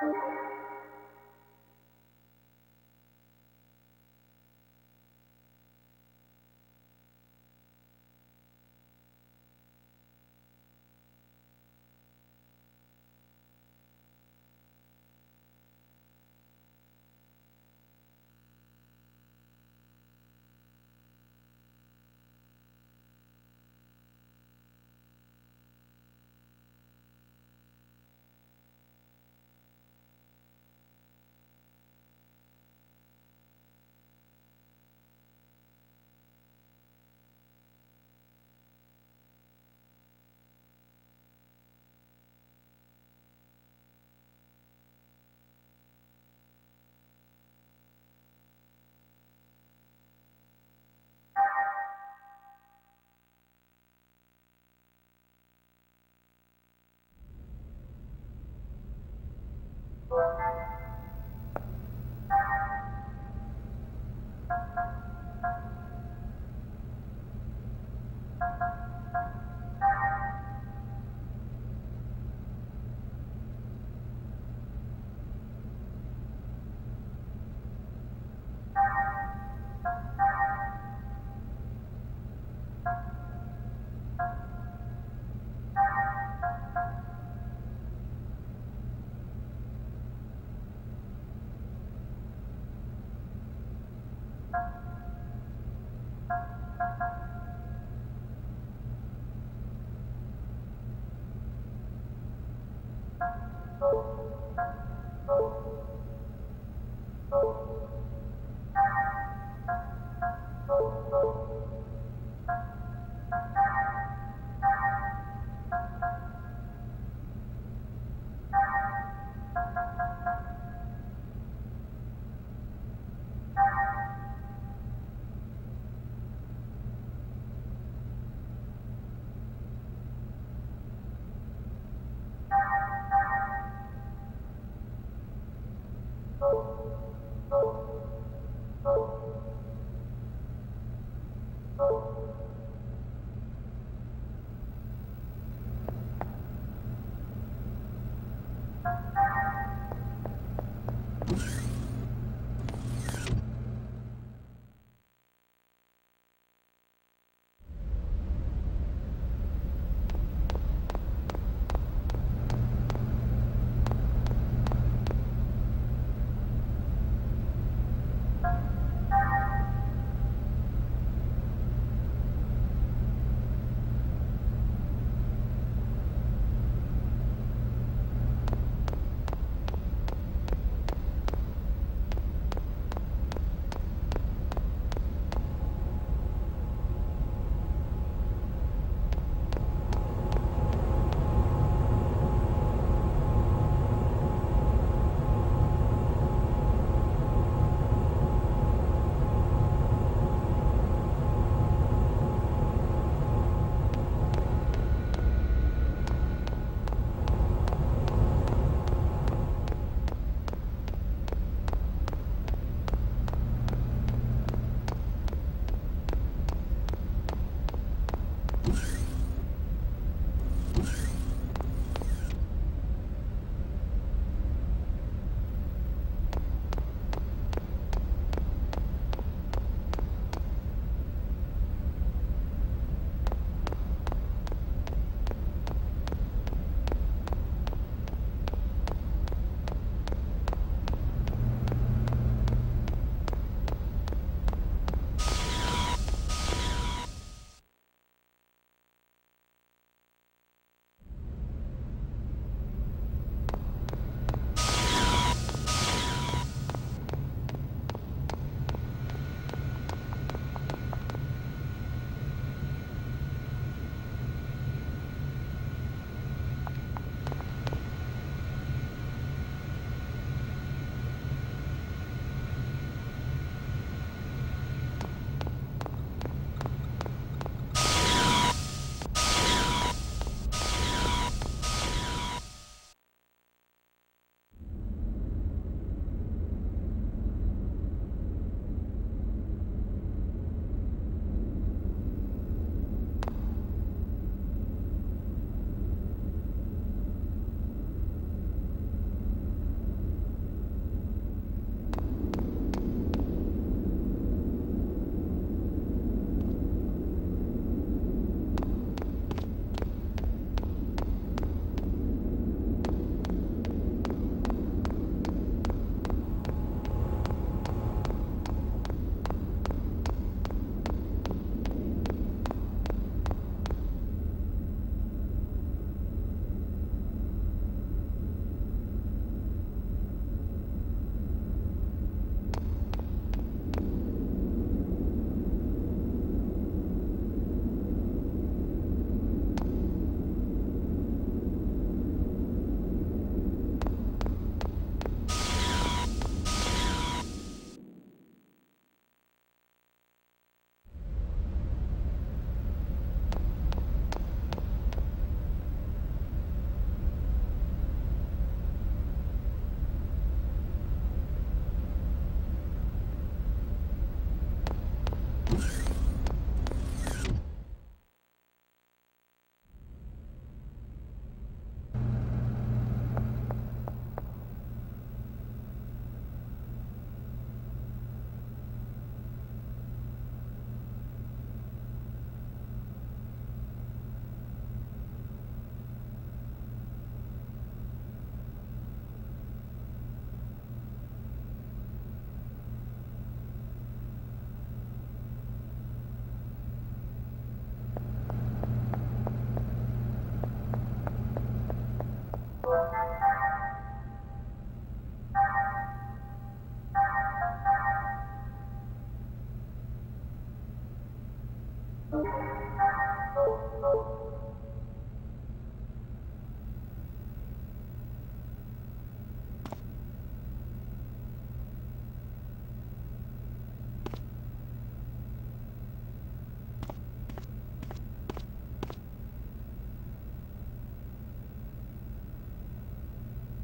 Música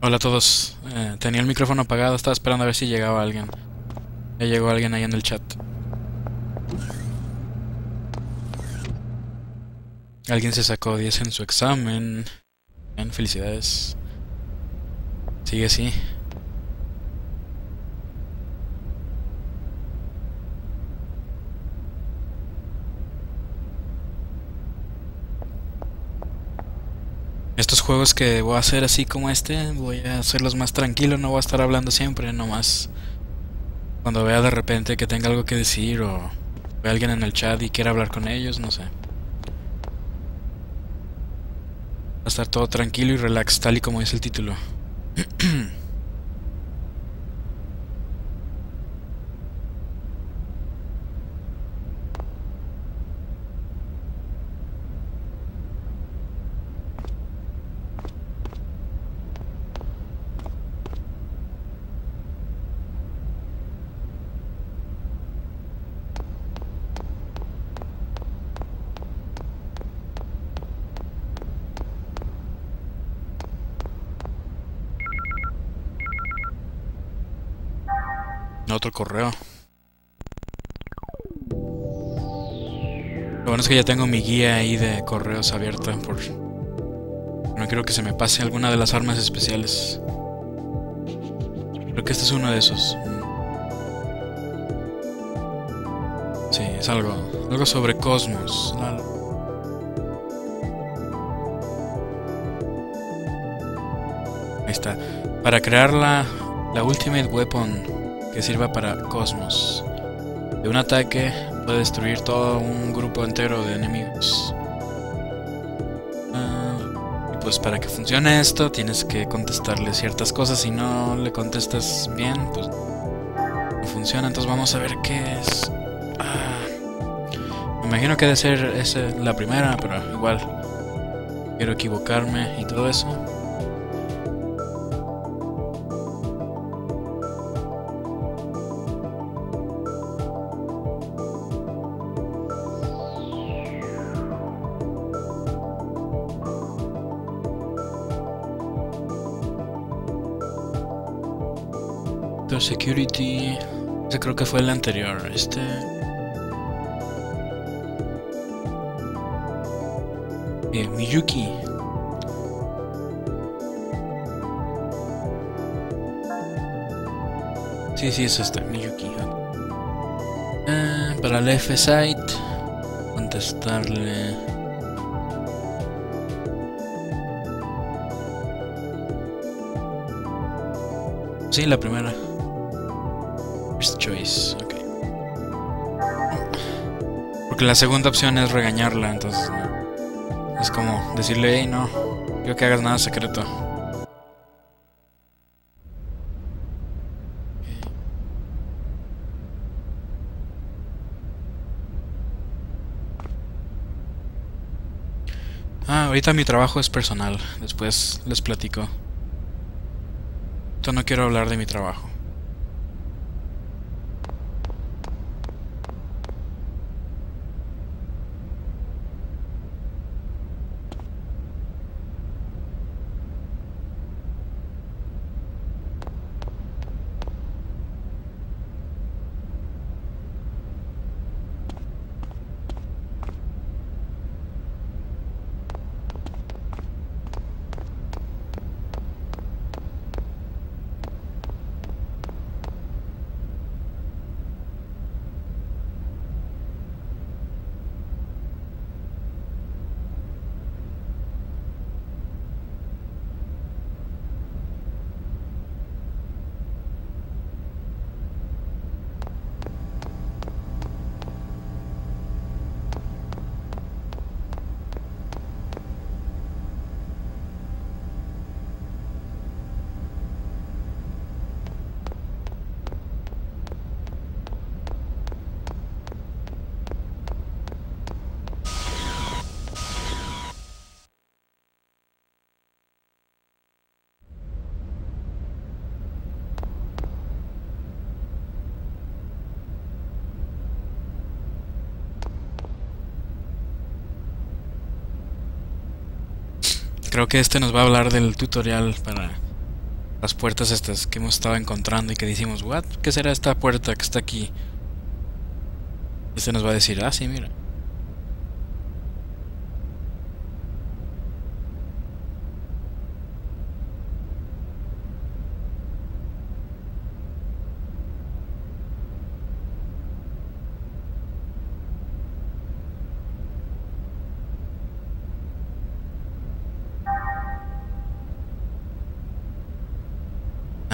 Hola a todos. Eh, tenía el micrófono apagado, estaba esperando a ver si llegaba alguien. Ya llegó alguien ahí en el chat. Alguien se sacó 10 en su examen. Bien, felicidades. Sigue así. Estos juegos que voy a hacer así como este, voy a hacerlos más tranquilos, no voy a estar hablando siempre, nomás cuando vea de repente que tenga algo que decir o ve alguien en el chat y quiera hablar con ellos, no sé. Va a estar todo tranquilo y relax, tal y como dice el título. Correo. Lo bueno es que ya tengo mi guía ahí de correos abierta por... No quiero que se me pase alguna de las armas especiales. Creo que este es uno de esos. Sí, es algo. Algo sobre Cosmos. Ahí está. Para crear la, la Ultimate Weapon que sirva para Cosmos. De un ataque puede destruir todo un grupo entero de enemigos. Ah, y pues para que funcione esto tienes que contestarle ciertas cosas. Si no le contestas bien, pues no funciona. Entonces vamos a ver qué es. Ah, me imagino que debe ser esa la primera, pero igual quiero equivocarme y todo eso. Security. Ese creo que fue el anterior. Este. Miyuki. Sí, sí, es este, Miyuki. Eh, para el F-Site, contestarle. Sí, la primera. Choice. Porque la segunda opción es regañarla, entonces es como decirle, hey, no, quiero que hagas nada secreto. Ah, ahorita mi trabajo es personal, después les platico. no quiero hablar de mi trabajo. Creo que este nos va a hablar del tutorial para las puertas estas que hemos estado encontrando y que decimos, what, ¿qué será esta puerta que está aquí? Este nos va a decir, ah, sí, mira.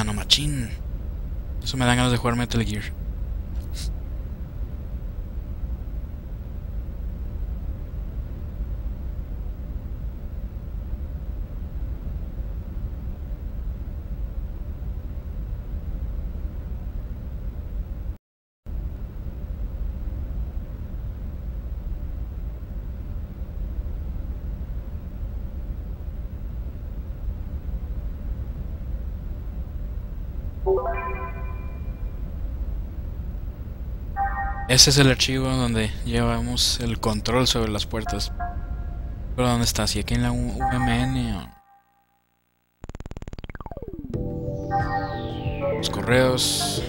Nanomachín. Eso me dan ganas de jugar Metal Gear. Ese es el archivo donde llevamos el control sobre las puertas. ¿Pero dónde está? ¿Si aquí en la UMN. Los correos...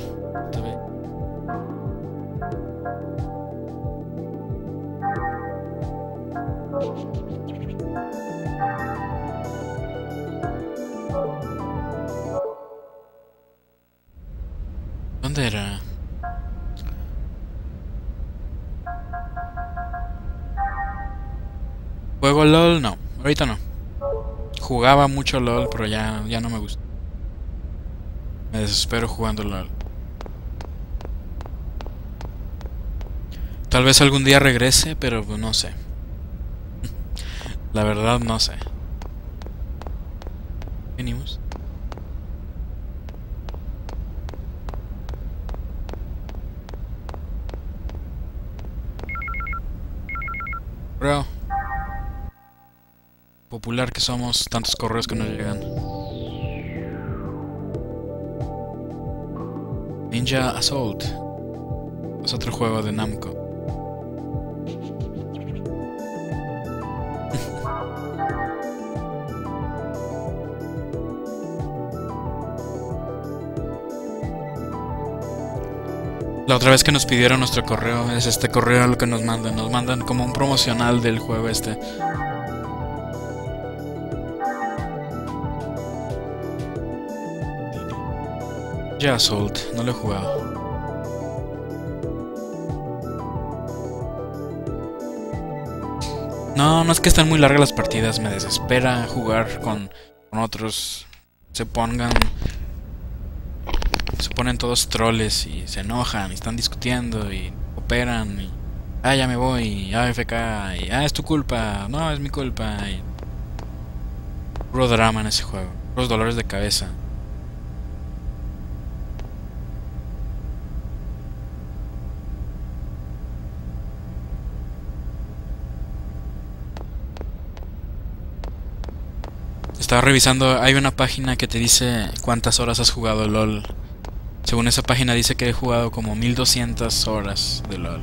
¿Juego LOL? No, ahorita no. Jugaba mucho LOL, pero ya, ya no me gusta. Me desespero jugando LOL. Tal vez algún día regrese, pero no sé. La verdad no sé. Venimos. Bro. Popular que somos, tantos correos que nos llegan. Ninja Assault. Es otro juego de Namco. La otra vez que nos pidieron nuestro correo es este correo lo que nos mandan. Nos mandan como un promocional del juego este. Ya no lo he jugado. No, no es que están muy largas las partidas, me desespera jugar con, otros. Se pongan se ponen todos troles y se enojan y están discutiendo y operan y ah ya me voy AFK y ah es tu culpa, no es mi culpa y puro drama en ese juego, los dolores de cabeza. Estaba revisando, hay una página que te dice cuántas horas has jugado LOL según esa página dice que he jugado como 1200 horas de LOL.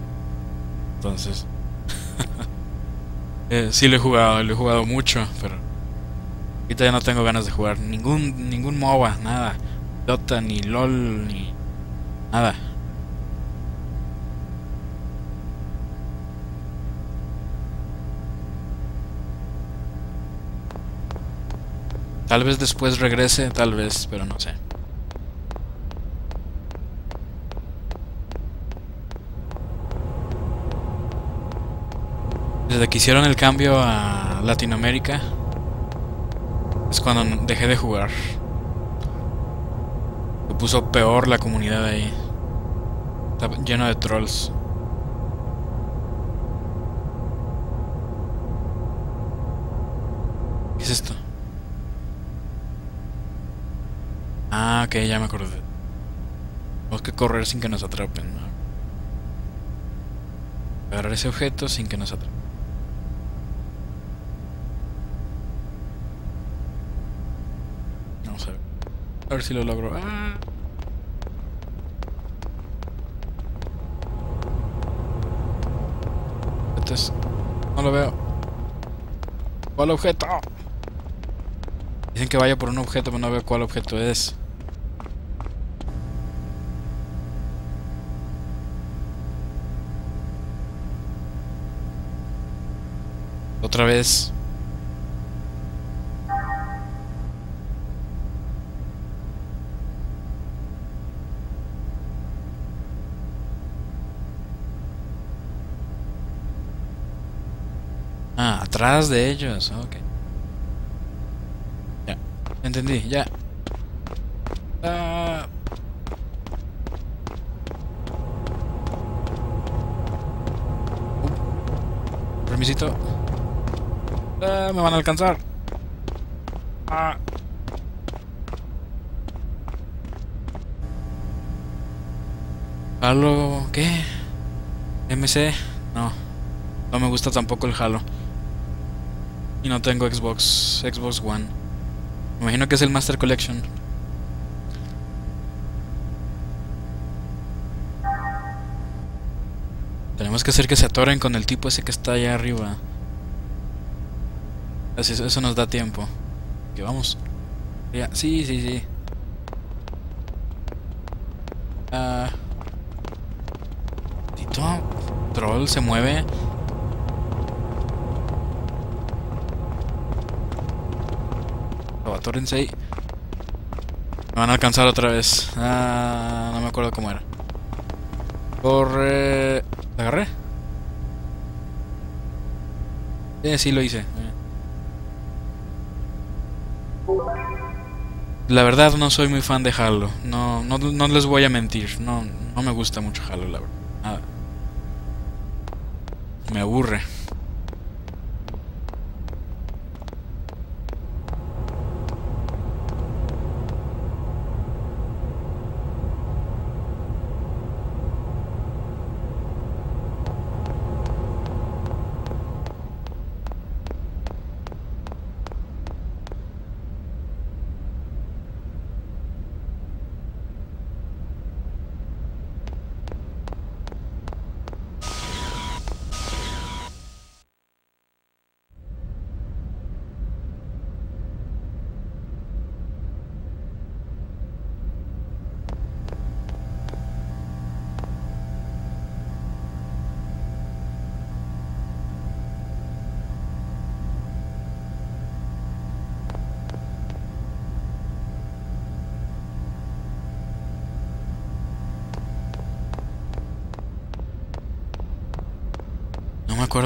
Entonces... eh, sí lo he jugado, lo he jugado mucho, pero... Ahorita ya no tengo ganas de jugar ningún, ningún MOBA, nada. Dota, ni LOL, ni... Nada. Tal vez después regrese, tal vez, pero no sé. Desde que hicieron el cambio a Latinoamérica es cuando dejé de jugar. Se puso peor la comunidad ahí. Está lleno de trolls. ¿Qué es esto? Ah, ok, ya me acordé. Tenemos que correr sin que nos atrapen. Agarrar ese objeto sin que nos atrapen. A ver si lo logro. Ah. Este es... No lo veo. ¿Cuál objeto? Dicen que vaya por un objeto, pero no veo cuál objeto es. Otra vez. Ah, atrás de ellos, ok. Ya, entendí, ya. Ah. Uh, permisito. Ah, me van a alcanzar. Ah. Halo, ¿qué? MC, no. No me gusta tampoco el Halo. Y no tengo Xbox, Xbox One. Me imagino que es el Master Collection. Tenemos que hacer que se atoren con el tipo ese que está allá arriba. Así, eso nos da tiempo. Que vamos. Ya, sí, sí, sí. Ah. Tito. Troll se mueve. Atórense ahí. Me van a alcanzar otra vez. Ah, no me acuerdo cómo era. Corre. ¿La agarré? Eh, sí lo hice. La verdad no soy muy fan de Halo. No, no, no les voy a mentir. No, no me gusta mucho Halo, la verdad. Nada. Me aburre.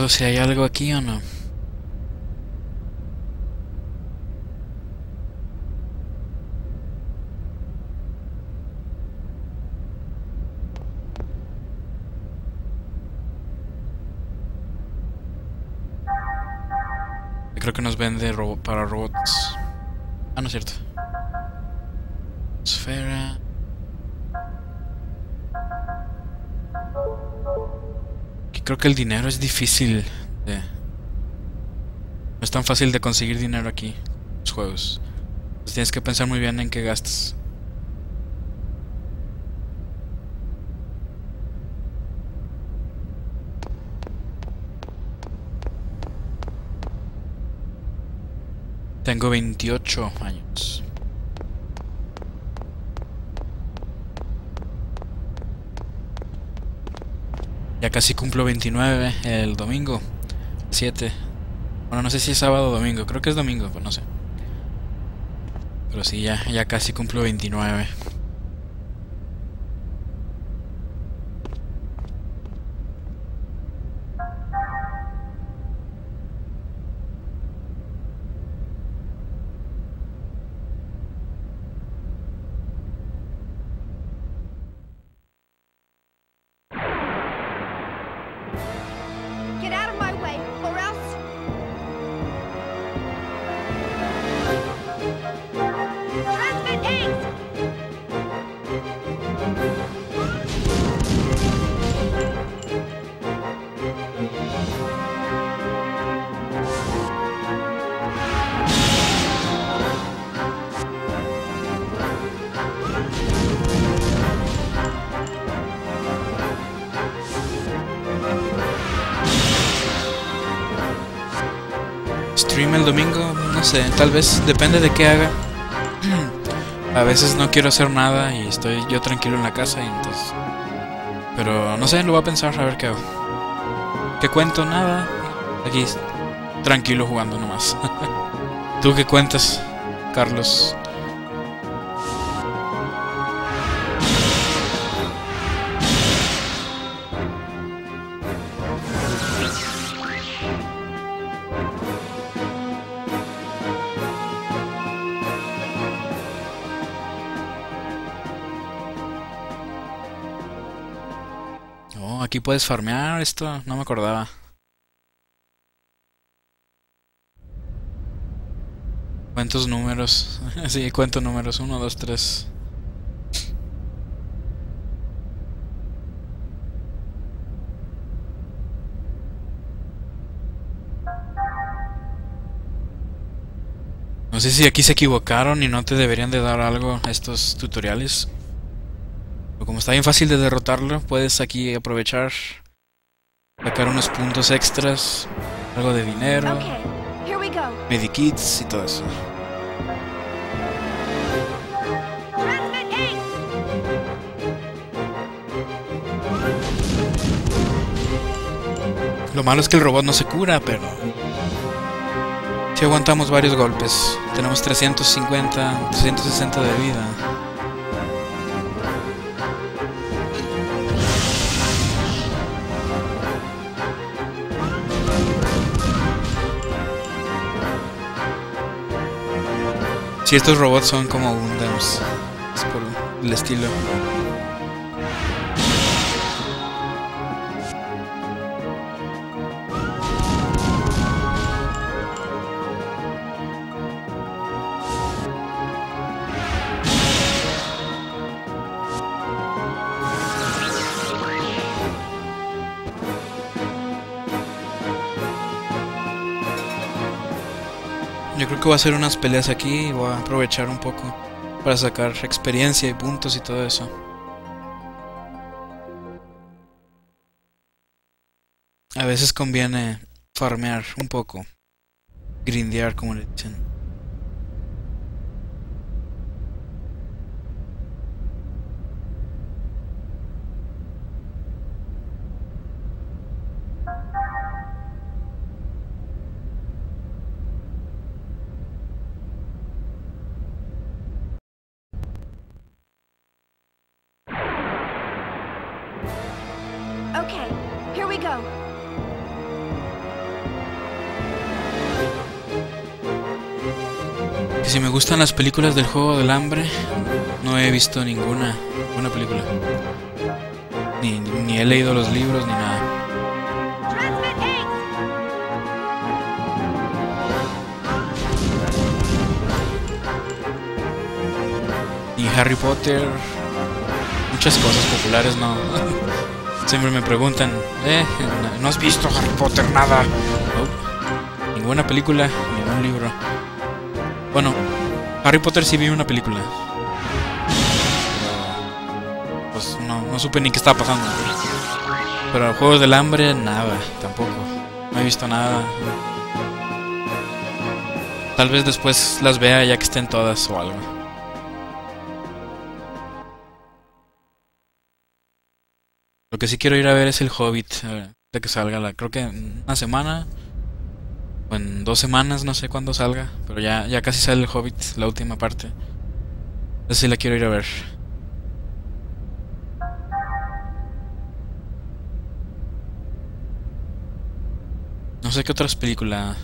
Acuerdo si hay algo aquí o no. Creo que nos vende robo para robots. Ah, no es cierto. Creo que el dinero es difícil de... No es tan fácil de conseguir dinero aquí. Los juegos. Tienes que pensar muy bien en qué gastas. Tengo 28 años. Ya casi cumplo 29 el domingo. 7. Bueno, no sé si es sábado o domingo. Creo que es domingo, pues no sé. Pero sí, ya, ya casi cumplo 29. Tal vez depende de qué haga. A veces no quiero hacer nada y estoy yo tranquilo en la casa y entonces... Pero no sé, lo voy a pensar a ver qué hago. ¿Qué cuento? Nada. Aquí tranquilo jugando nomás. ¿Tú qué cuentas, Carlos? Puedes farmear esto, no me acordaba. ¿Cuántos números? sí, cuento números. Uno, dos, tres. No sé si aquí se equivocaron y no te deberían de dar algo a estos tutoriales. Pero como está bien fácil de derrotarlo, puedes aquí aprovechar, sacar unos puntos extras, algo de dinero, Okay, here we go. medikits y todo eso. Lo malo es que el robot no se cura, pero... Si aguantamos varios golpes. Tenemos 350, 360 de vida. Si estos robots son como Gundams. Es por el estilo. Que voy a hacer unas peleas aquí y voy a aprovechar un poco para sacar experiencia y puntos y todo eso. A veces conviene farmear un poco. Grindear, como le dicen. Gustan las películas del juego del hambre, no he visto ninguna, ninguna película. Ni, he leído los libros ni nada. Ni Harry Potter. Muchas cosas populares no. Siempre me preguntan, eh, ¿no has visto Harry Potter nada? Ninguna película, ningún libro. Bueno, Harry Potter sí vi una película. Pero, Pues no, no supe ni qué estaba pasando. Pero Juegos del Hambre, nada, tampoco. No he visto nada. Tal vez después las vea ya que estén todas o algo. Lo que sí quiero ir a ver es el Hobbit. De que salga la. Creo que una semana. O en dos semanas, no sé cuándo salga. Pero ya, ya casi sale el Hobbit, la última parte. Esa sí la quiero ir a ver. No sé qué otras películas.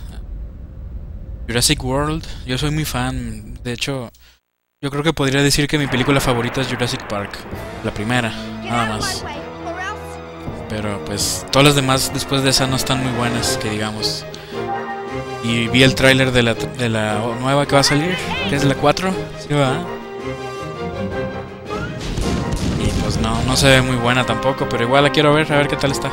Jurassic World. Yo soy muy fan. De hecho, yo creo que podría decir que mi película favorita es Jurassic Park. La primera, nada más. Pero pues todas las demás después de esa no están muy buenas, que digamos. Y vi el tráiler de la, de la nueva que va a salir, que es la 4. Sí, va. Y pues no, no se ve muy buena tampoco, pero igual la quiero ver, a ver qué tal está.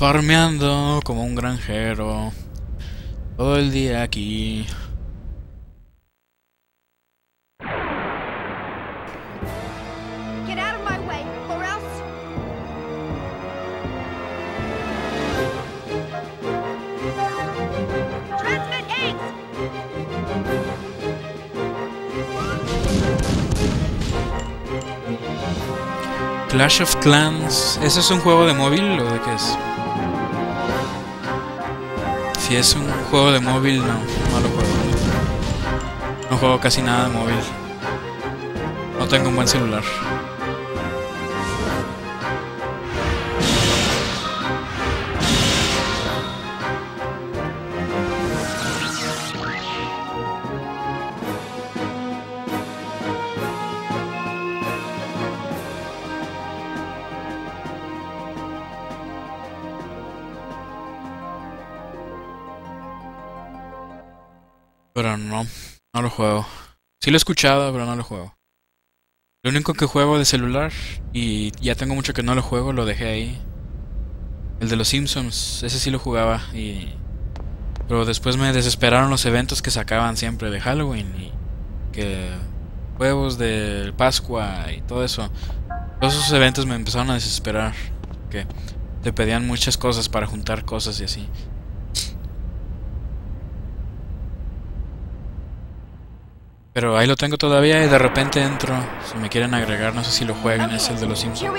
Farmeando como un granjero. Todo el día aquí. Clash of Clans. ¿Ese es un juego de móvil o de qué es? Si es un juego de móvil, no, no lo juego. No juego casi nada de móvil. No tengo un buen celular. No, no lo juego. Sí lo he escuchado, pero no lo juego. Lo único que juego de celular, y ya tengo mucho que no lo juego, lo dejé ahí. El de los Simpsons, ese sí lo jugaba y... Pero después me desesperaron los eventos que sacaban siempre de Halloween y que juegos de Pascua y todo eso. Todos esos eventos me empezaron a desesperar. Que te pedían muchas cosas para juntar cosas y así. Pero ahí lo tengo todavía y de repente entro. Si me quieren agregar, no sé si lo juegan, es el de los Simpsons.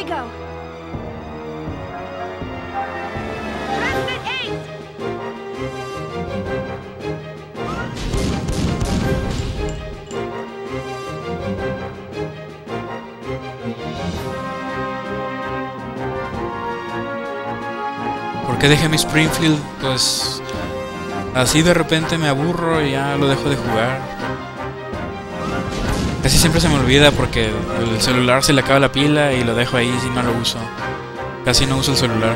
¿Por qué dejé mi Springfield? Pues así de repente me aburro y ya lo dejo de jugar. Casi siempre se me olvida porque el celular se le acaba la pila y lo dejo ahí si no lo uso. Casi no uso el celular.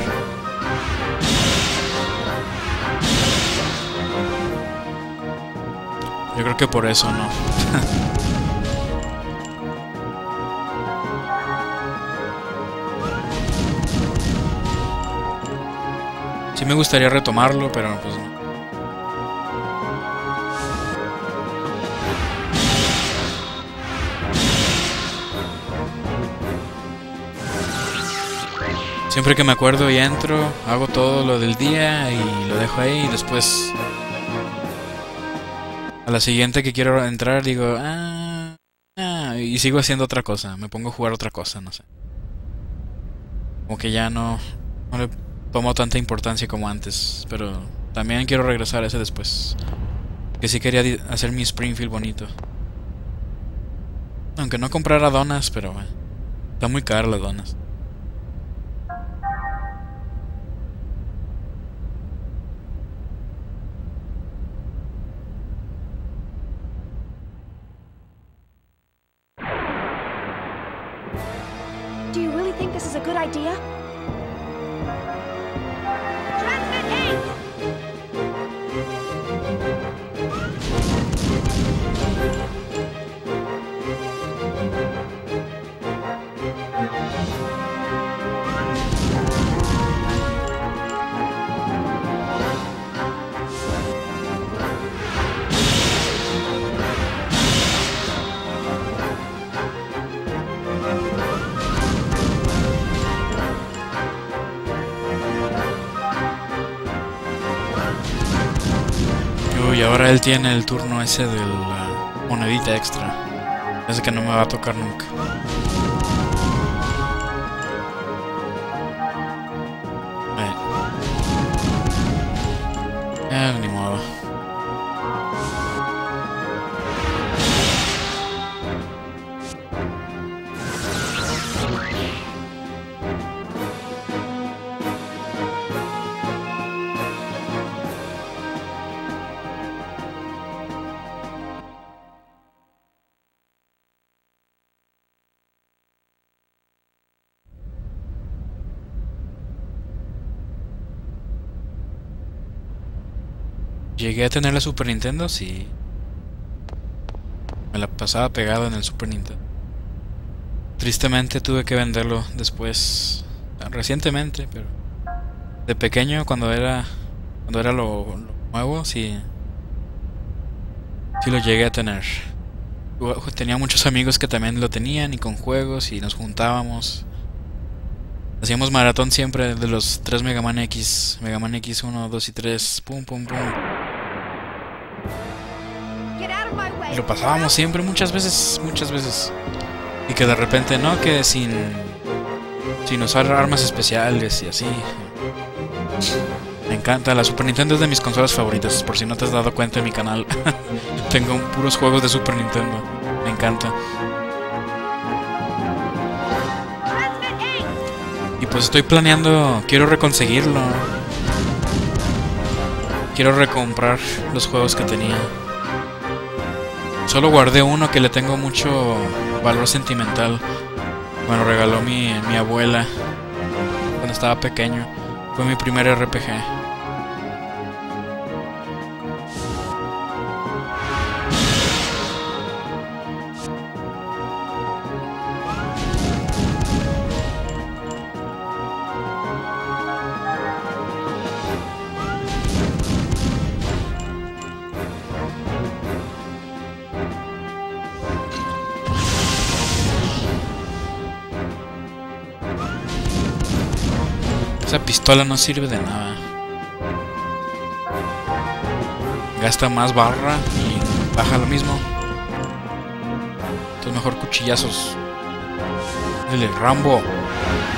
Yo creo que por eso no. Sí me gustaría retomarlo, pero pues no. Siempre que me acuerdo y entro, hago todo lo del día y lo dejo ahí y después a la siguiente que quiero entrar digo, ah, ah, y sigo haciendo otra cosa, me pongo a jugar otra cosa, no sé. Como que ya no, no le tomo tanta importancia como antes, pero también quiero regresar a ese después. Que sí quería hacer mi Springfield bonito. Aunque no comprara donas, pero bueno, está muy caro las donas. This ahora él tiene el turno ese de la monedita extra. Ese que no me va a tocar nunca. Llegué a tener la Super Nintendo, sí. Me la pasaba pegado en el Super Nintendo. Tristemente tuve que venderlo después, recientemente, pero De pequeño, cuando era. Cuando era lo, lo nuevo, sí. Sí lo llegué a tener. Tenía muchos amigos que también lo tenían y con juegos y nos juntábamos. Hacíamos maratón siempre de los 3 Mega Man X, Mega Man X 1, 2 y 3, pum pum pum. Lo pasábamos siempre, muchas veces, muchas veces. Y que de repente, no, que sin. Sin usar armas especiales y así. Me encanta, la Super Nintendo es de mis consolas favoritas, por si no te has dado cuenta en mi canal. Tengo puros juegos de Super Nintendo. Me encanta. Y pues estoy planeando, quiero reconseguirlo. Quiero recomprar los juegos que tenía. Solo guardé uno que le tengo mucho valor sentimental. Me lo regaló mi, mi abuela cuando estaba pequeño. Fue mi primer RPG. Pistola no sirve de nada. Gasta más barra y baja lo mismo. Entonces mejor cuchillazos. Dile, Rambo.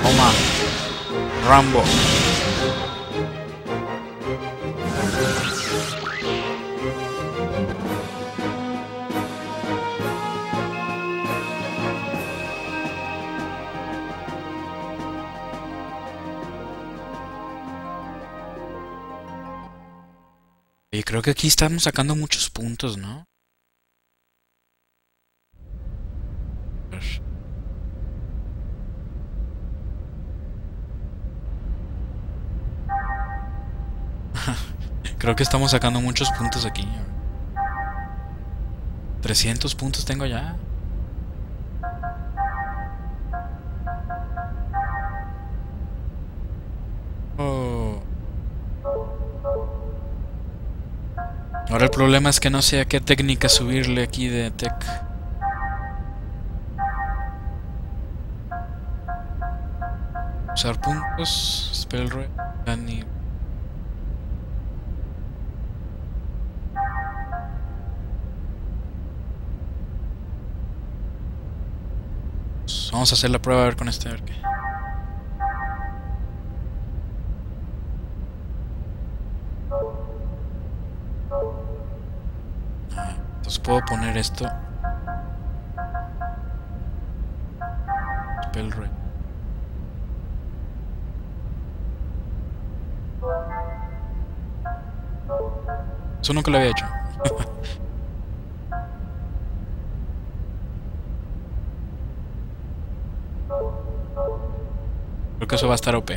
Toma. Rambo. Y creo que aquí estamos sacando muchos puntos, ¿no? Creo que estamos sacando muchos puntos aquí. 300 puntos tengo ya. Oh. Ahora el problema es que no sé a qué técnica subirle aquí de tech. Usar puntos, spell Danny. Vamos a hacer la prueba a ver con este a ver qué. Entonces puedo poner esto. Eso nunca lo había hecho. Creo que eso va a estar OP.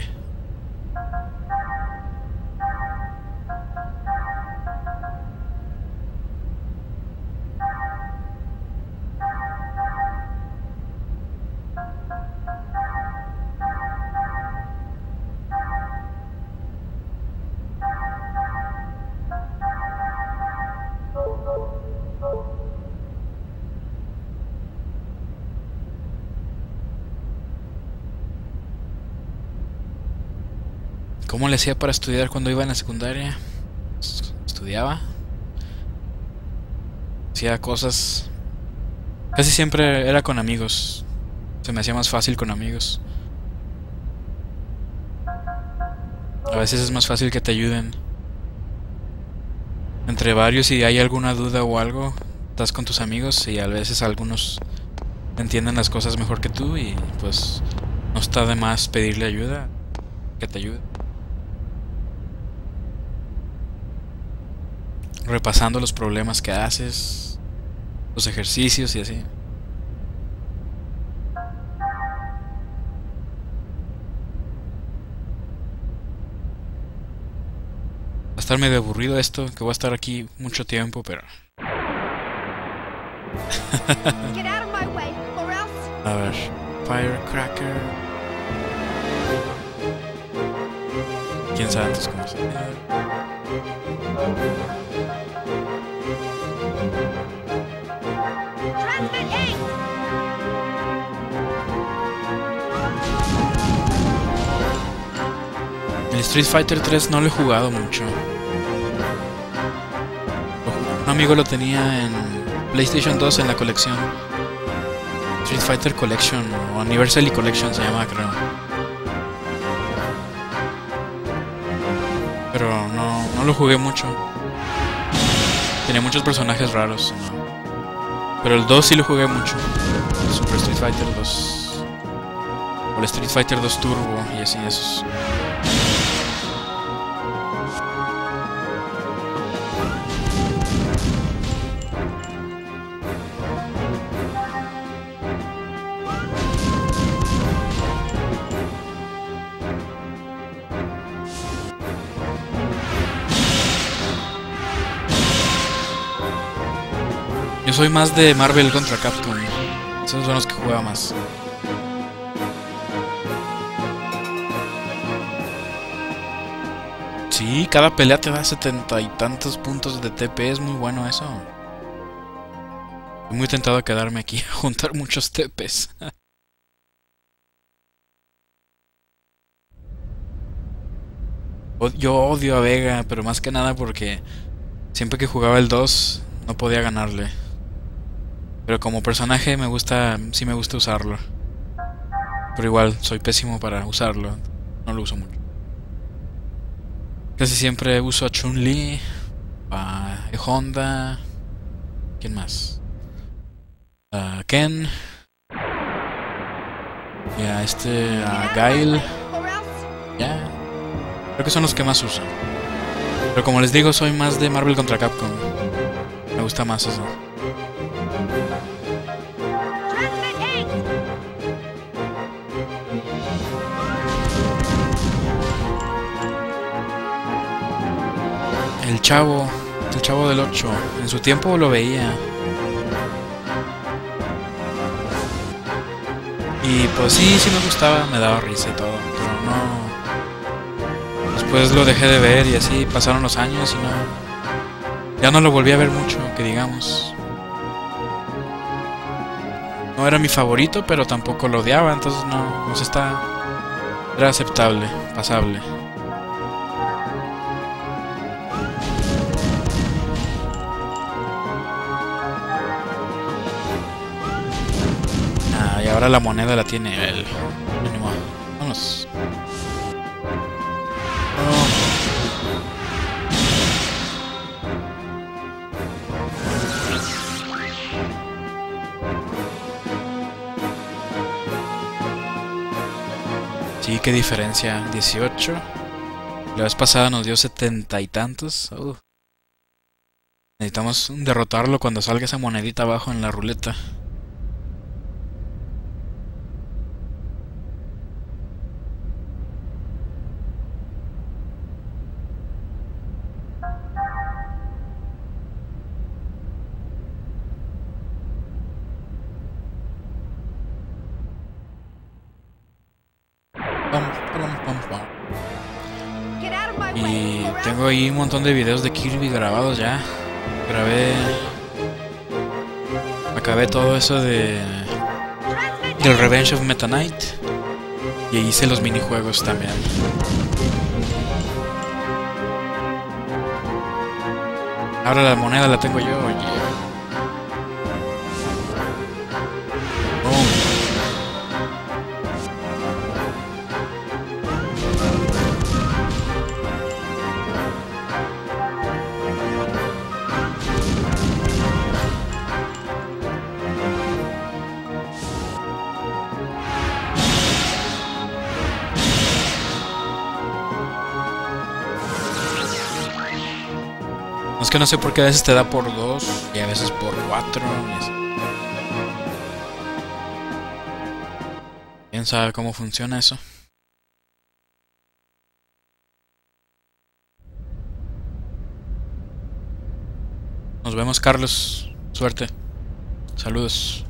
¿Cómo le hacía para estudiar cuando iba en la secundaria? Estudiaba. Hacía cosas. Casi siempre era con amigos. Se me hacía más fácil con amigos. A veces es más fácil que te ayuden. Entre varios, si hay alguna duda o algo, estás con tus amigos y a veces algunos entienden las cosas mejor que tú y pues no está de más pedirle ayuda, que te ayude. Repasando los problemas que haces, los ejercicios y así. Va a estar medio aburrido esto, que voy a estar aquí mucho tiempo, pero... A ver, Firecracker. quién sabe entonces cómo se. El Street Fighter 3 no lo he jugado mucho. Un amigo lo tenía en PlayStation 2 en la colección. Street Fighter Collection o Anniversary Collection se llama, creo. No, lo jugué mucho. Tenía muchos personajes raros. ¿no? Pero el 2 sí lo jugué mucho. El Super Street Fighter 2. O el Street Fighter 2 Turbo y así esos. Soy más de Marvel contra Capcom. Esos son los que juega más. Sí, cada pelea te da setenta y tantos puntos de TP, es muy bueno eso. Estoy muy tentado a quedarme aquí a juntar muchos TPs. Yo odio a Vega, pero más que nada porque siempre que jugaba el 2 no podía ganarle. Pero como personaje me gusta, sí me gusta usarlo. Pero igual, soy pésimo para usarlo. No lo uso mucho. Casi siempre uso a Chun-Li, a Honda. ¿Quién más? A Ken. Y a este, a Gail. Ya. Creo que son los que más uso. Pero como les digo, soy más de Marvel contra Capcom. Me gusta más eso. El chavo, el chavo del 8. En su tiempo lo veía. Y pues sí, sí me gustaba, me daba risa y todo, pero no. Después lo dejé de ver y así pasaron los años y no. Ya no lo volví a ver mucho, que digamos. No era mi favorito, pero tampoco lo odiaba, entonces no, no sé, está. Era aceptable, pasable. Ah, y ahora la moneda la tiene él. Vámonos. Qué diferencia. 18. La vez pasada nos dio setenta y tantos. Uh. Necesitamos derrotarlo cuando salga esa monedita abajo en la ruleta. Ahí un montón de videos de Kirby grabados ya. Grabé. Acabé todo eso de. Del. Revenge of Meta Knight. Y hice los minijuegos también. Ahora la moneda la tengo yo, oye. Que no sé por qué a veces te da por dos y a veces por cuatro. y así. ¿Quién sabe cómo funciona eso? Nos vemos, Carlos. Suerte. Saludos.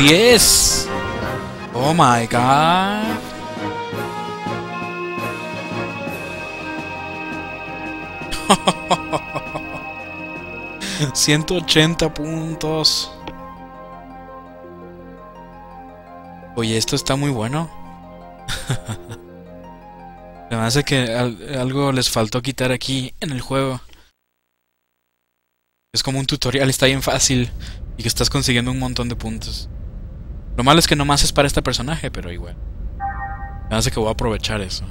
10. Oh my god. ...180 puntos... Oye, esto está muy bueno. Me hace que al- algo les faltó quitar aquí en el juego. Es como un tutorial, está bien fácil. Y que estás consiguiendo un montón de puntos. Lo malo es que nomás es para este personaje, pero igual. Me hace que voy a aprovechar eso.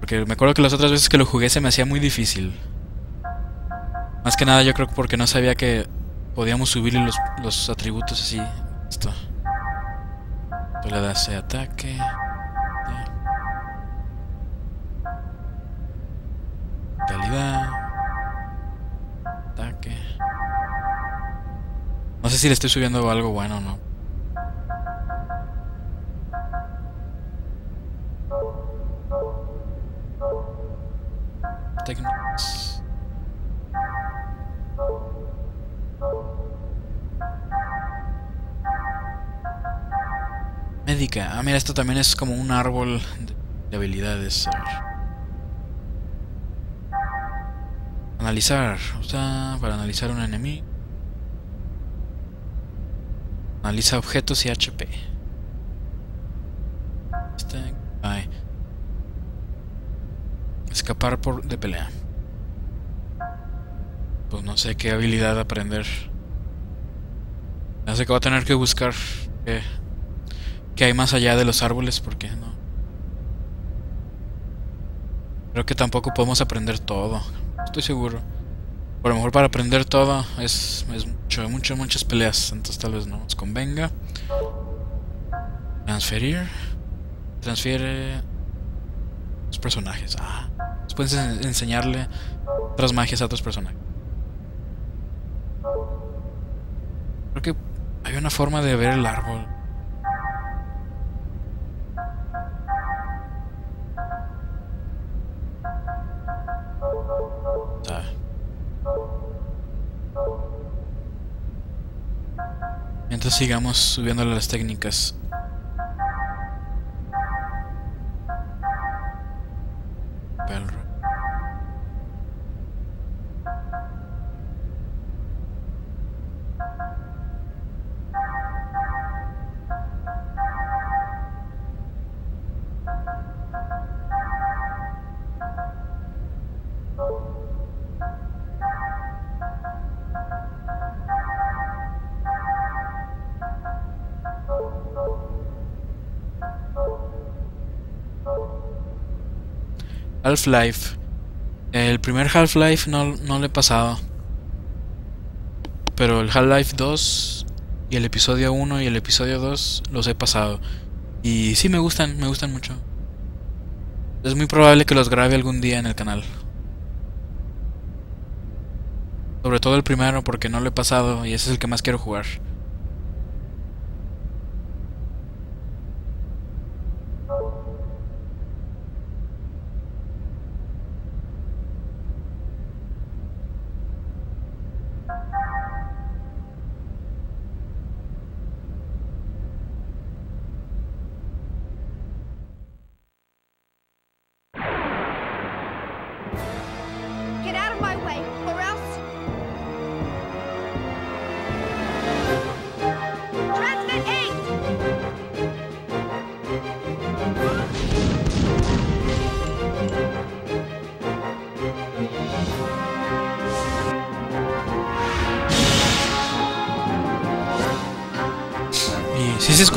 Porque me acuerdo que las otras veces que lo jugué se me hacía muy difícil. Más que nada yo creo que porque no sabía que podíamos subir los, los atributos así. Esto. Tú le das ataque. Calidad. Ataque. No sé si le estoy subiendo algo bueno o no. Techniques. Médica. Ah, mira, esto también es como un árbol de, de habilidades. A ver. Analizar. Para analizar un enemigo. Analiza objetos y HP. Este. Escapar por de pelea. Pues no sé qué habilidad aprender. Sé que voy a tener que buscar qué, hay más allá de los árboles porque no. Creo que tampoco podemos aprender todo. Estoy seguro. Por lo mejor para aprender todo es, es mucho, mucho, muchas peleas. Entonces tal vez no nos convenga. Transferir. Transfiere los personajes. Ah. Puedes en- enseñarle otras magias a otros personajes. Creo que hay una forma de ver el árbol. Ah. Mientras sigamos subiéndole las técnicas. Belro. Half-Life. El primer Half-Life no, no lo he pasado. Pero el Half-Life 2 y el episodio 1 y el episodio 2 los he pasado. Y sí me gustan, me gustan mucho. Es muy probable que los grabe algún día en el canal. Sobre todo el primero porque no lo he pasado y ese es el que más quiero jugar.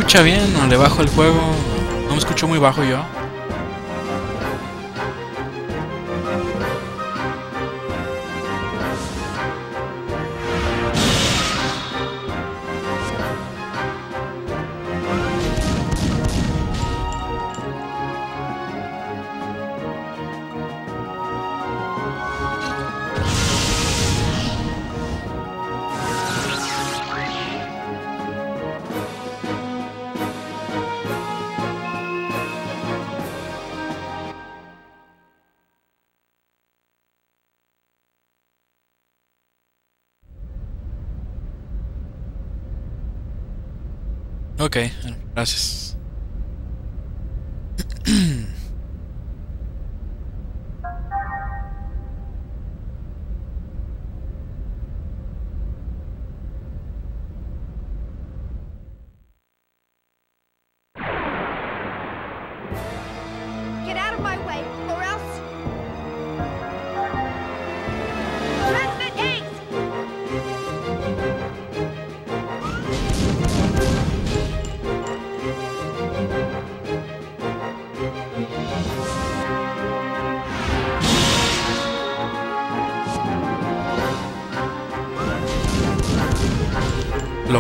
Escucha bien, o le bajo el juego. No me escucho muy bajo yo. Gracias.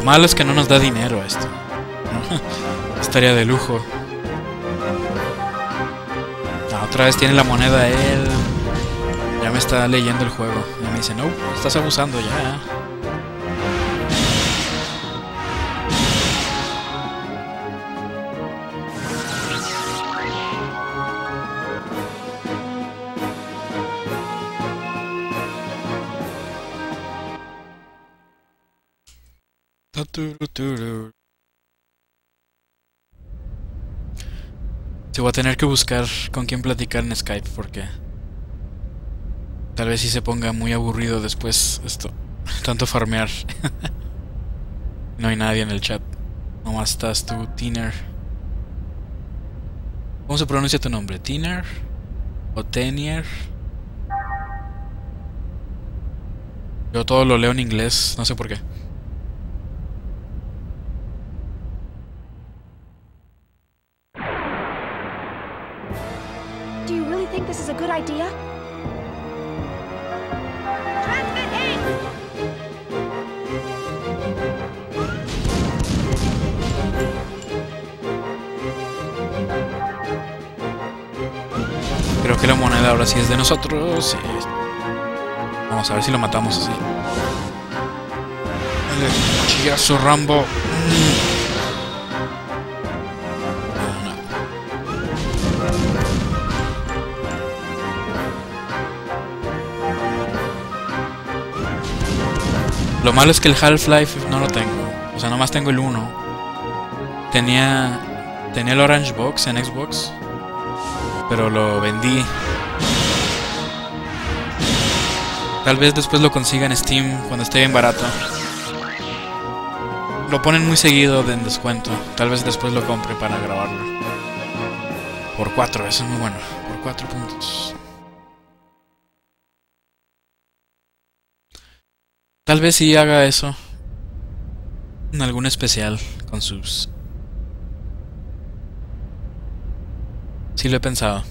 malo es que no nos da dinero esto. Estaría de lujo. Otra vez tiene la moneda él. Ya me está leyendo el juego. Y me dice, no, estás abusando ya. Sí, voy a tener que buscar con quién platicar en Skype porque tal vez si se ponga muy aburrido después esto. Tanto farmear. no hay nadie en el chat. Nomás estás tú, Tiner. ¿Cómo se pronuncia tu nombre? ¿Tiner? ¿O Tenier? Yo todo lo leo en inglés, no sé por qué. Nosotros. Vamos a ver si lo matamos así. Dale, cuchillazo, Rambo. Mm. Lo malo es que el Half-Life no lo tengo. O sea, nomás tengo el 1. Tenía. Tenía el Orange Box en Xbox. Pero lo vendí. Tal vez después lo consiga en Steam cuando esté bien barato. Lo ponen muy seguido en descuento. Tal vez después lo compre para grabarlo. Por 4, eso es muy bueno. Por 4 puntos. Tal vez sí haga eso. En algún especial con sus... Sí lo he pensado.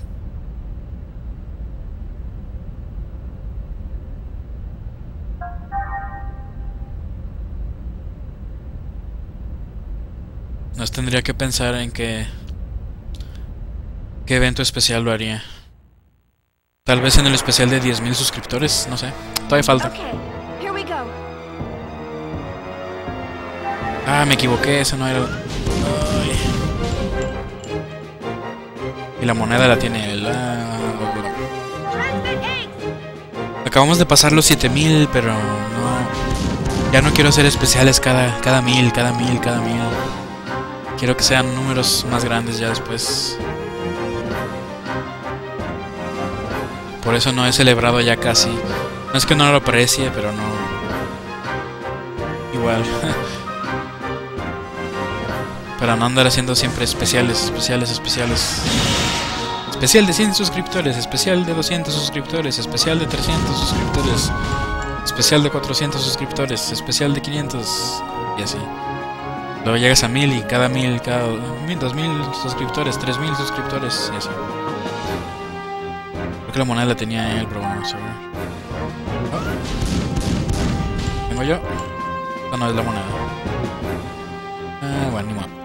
Tendría que pensar en qué... ¿Qué evento especial lo haría? Tal vez en el especial de 10.000 suscriptores, no sé. Todavía falta. Ah, me equivoqué, ese no era. Ay. Y la moneda la tiene él. Ah! Acabamos de pasar los 7000, pero no. Ya no quiero hacer especiales cada, cada mil, cada mil, cada mil. Quiero que sean números más grandes ya después. Por eso no he celebrado ya casi. No es que no lo aprecie, pero no. Igual. Para no andar haciendo siempre especiales, especiales, especiales. Especial de 100 suscriptores, especial de 200 suscriptores, especial de 300 suscriptores, especial de 400 suscriptores, especial de 500 y así. Luego llegas a 1000 y cada 1000, cada 1000, 2000 suscriptores, 3000 suscriptores y así. Creo que la moneda la tenía él, pero vamos a ver. Oh. ¿Tengo yo? Esta no es la moneda. Ah, bueno, ni modo.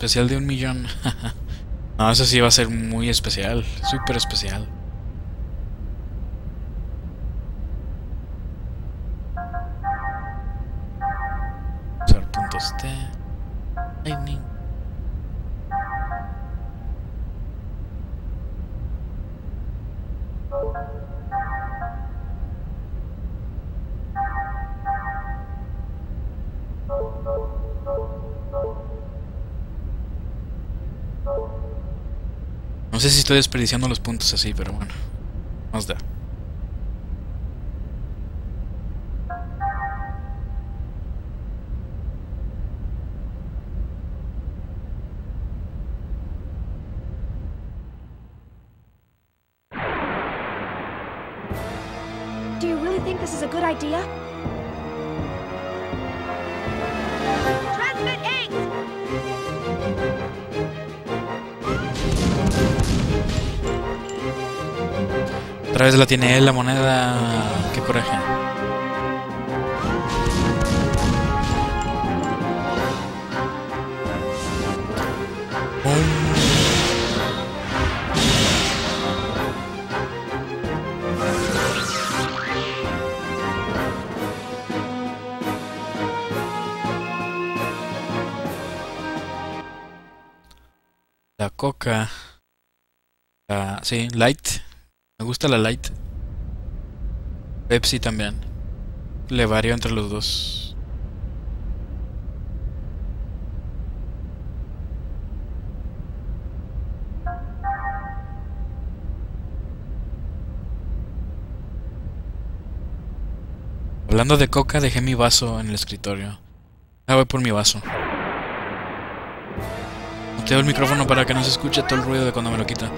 Especial de un millón. No, eso sí va a ser muy especial, súper especial. No sé si estoy desperdiciando los puntos así, pero bueno. Nos da. Do you really think this is a good idea? Vez la tiene él, la moneda. Coraje. Um. La coca. Sí, light. Me gusta la light. Pepsi también. Le varío entre los dos. Hablando de coca, dejé mi vaso en el escritorio. Ah, voy por mi vaso. Muteo el micrófono para que no se escuche todo el ruido de cuando me lo quita.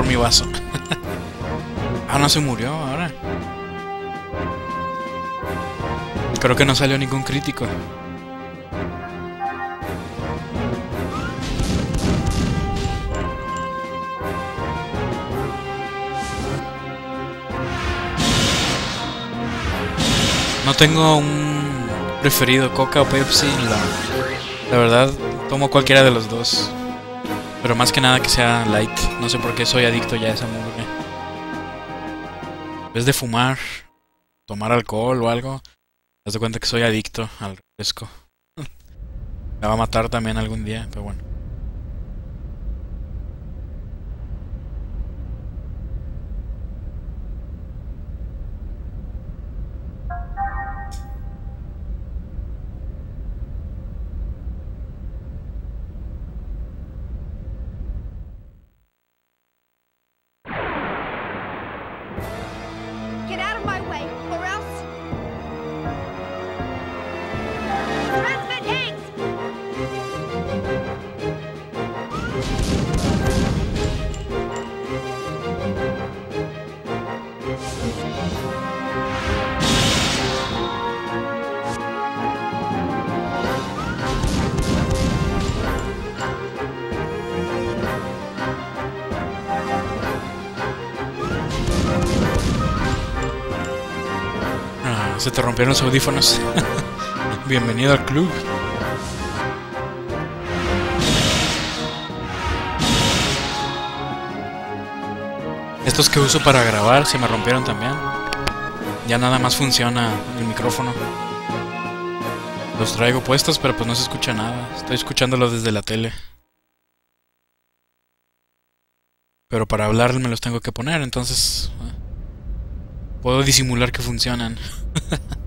Por mi vaso. ah, no se murió ahora. Creo que no salió ningún crítico. No tengo un preferido, Coca o Pepsi. La, la verdad, tomo cualquiera de los dos. Pero más que nada que sea light. No sé por qué soy adicto ya a esa mugre. En vez de fumar, tomar alcohol o algo, te das cuenta que soy adicto al refresco. Me va a matar también algún día, pero bueno. Se te rompieron los audífonos. Bienvenido al club. Estos que uso para grabar se me rompieron también. Ya nada más funciona el micrófono. Los traigo puestos, pero pues no se escucha nada. Estoy escuchándolo desde la tele. Pero para hablar me los tengo que poner, entonces... puedo disimular que funcionan.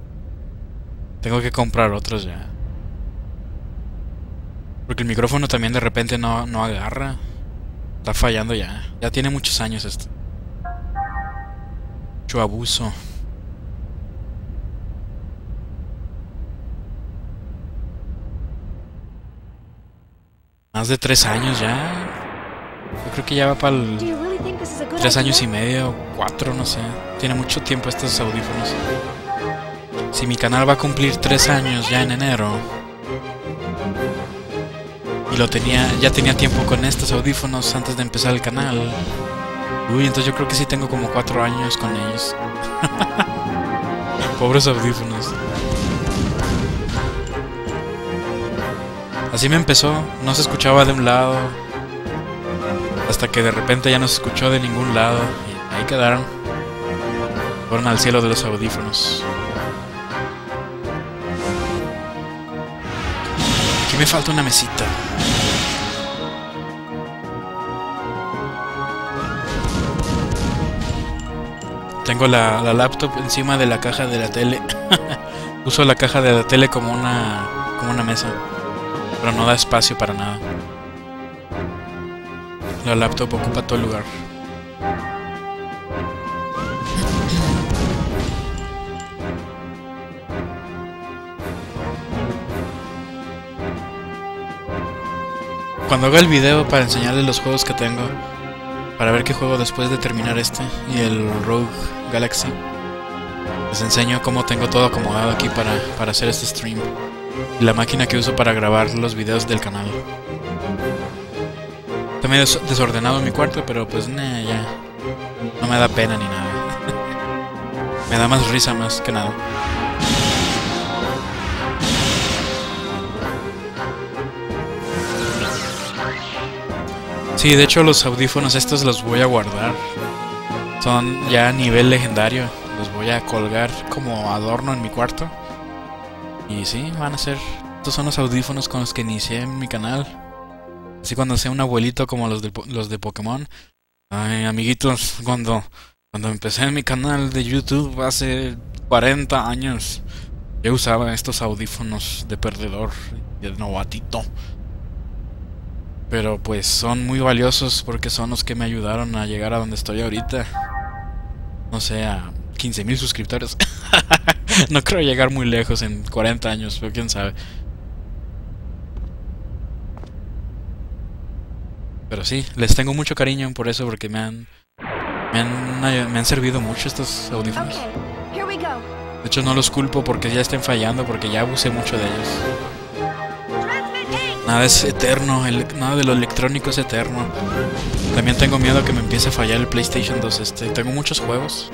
Tengo que comprar otros ya. Porque el micrófono también de repente no, no agarra. Está fallando ya. Ya tiene muchos años esto. Mucho abuso. Más de tres años ya. Yo creo que ya va para el tres años y medio, cuatro, no sé. Tiene mucho tiempo estos audífonos. Si mi canal va a cumplir tres años ya en enero. Y lo tenía, ya tenía tiempo con estos audífonos antes de empezar el canal. Uy, entonces yo creo que sí tengo como cuatro años con ellos. Pobres audífonos. Así me empezó, no se escuchaba de un lado, hasta que de repente ya no se escuchó de ningún lado y ahí quedaron. Fueron al cielo de los audífonos. Aquí me falta una mesita. Tengo la, la laptop encima de la caja de la tele. Uso la caja de la tele como una como una mesa, pero no da espacio para nada. La laptop ocupa todo el lugar. Cuando haga el video para enseñarles los juegos que tengo, para ver qué juego después de terminar este y el Rogue Galaxy, les enseño cómo tengo todo acomodado aquí para, para hacer este stream. Y la máquina que uso para grabar los videos del canal. Desordenado mi cuarto, pero pues nah, ya. No me da pena ni nada. me da más risa más que nada. Sí, de hecho los audífonos estos los voy a guardar. Son ya a nivel legendario. Los voy a colgar como adorno en mi cuarto. Y sí, van a ser... Estos son los audífonos con los que inicié en mi canal. Así cuando sea un abuelito como los de, los de Pokémon. Ay, amiguitos, cuando, cuando empecé mi canal de YouTube hace 40 años, yo usaba estos audífonos de perdedor, de novatito. Pero pues son muy valiosos porque son los que me ayudaron a llegar a donde estoy ahorita. No sé, a 15.000 suscriptores. no creo llegar muy lejos en 40 años, pero quién sabe. Pero sí, les tengo mucho cariño por eso, porque me han, me han, me han servido mucho estos audífonos. De hecho, no los culpo porque ya estén fallando, porque ya abusé mucho de ellos. Nada es eterno, el- nada de lo electrónico es eterno. También tengo miedo que me empiece a fallar el PlayStation 2. Este, tengo muchos juegos.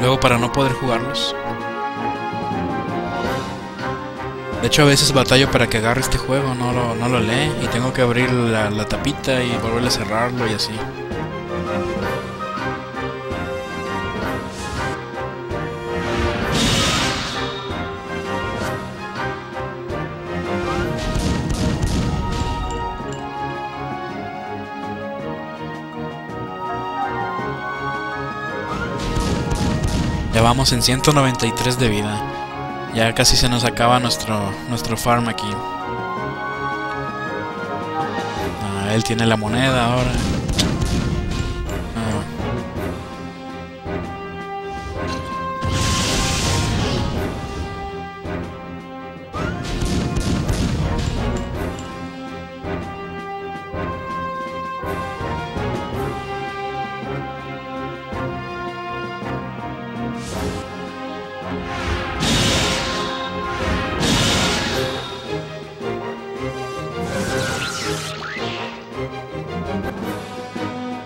Luego para no poder jugarlos. De hecho a veces batallo para que agarre este juego, no lo, no lo lee y tengo que abrir la, la tapita y volverle a cerrarlo y así. Ya vamos en 193 de vida. Ya casi se nos acaba nuestro, nuestro farm aquí. Ah, él tiene la moneda ahora.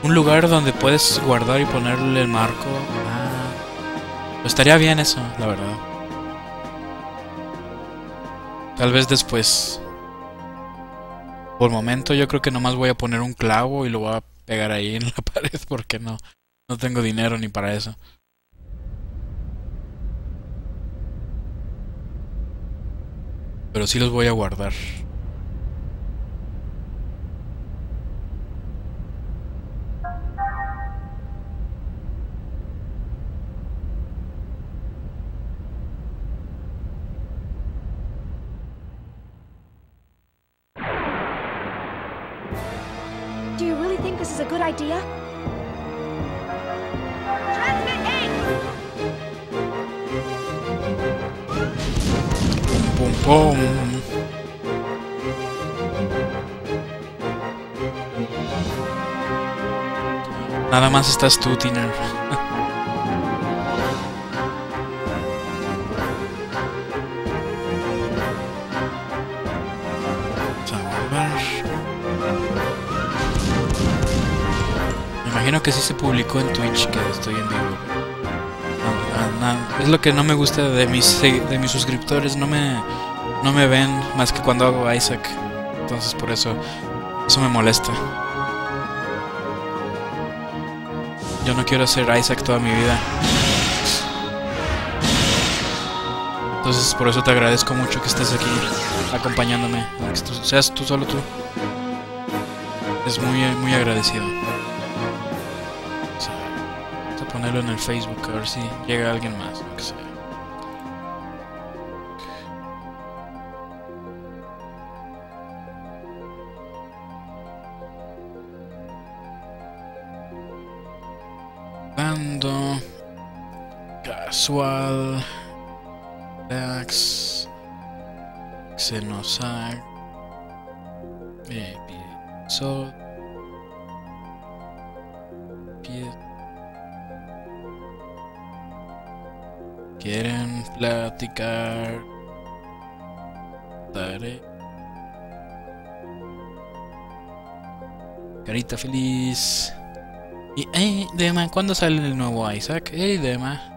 Un lugar donde puedes guardar y ponerle el marco. Ah, estaría bien eso, la verdad. Tal vez después. Por momento yo creo que nomás voy a poner un clavo y lo voy a pegar ahí en la pared porque no, no tengo dinero ni para eso. Pero sí los voy a guardar. Estás tú, Tiner. Imagino que sí se publicó en Twitch que estoy en vivo. Na- na- es lo que no me gusta de mis de mis suscriptores, no me no me ven más que cuando hago Isaac. Entonces por eso eso me molesta. Yo no quiero ser Isaac toda mi vida. Entonces por eso te agradezco mucho que estés aquí acompañándome, tú- seas tú solo tú. Es muy muy agradecido. Vamos a ponerlo en el Facebook a ver si llega alguien más. lo que. Casual Dax Xenosag Episodio Pie- ¿Quieren platicar? Tare- Carita feliz. Y, hey, Dema, ¿cuándo sale el nuevo Isaac? Hey, Dema.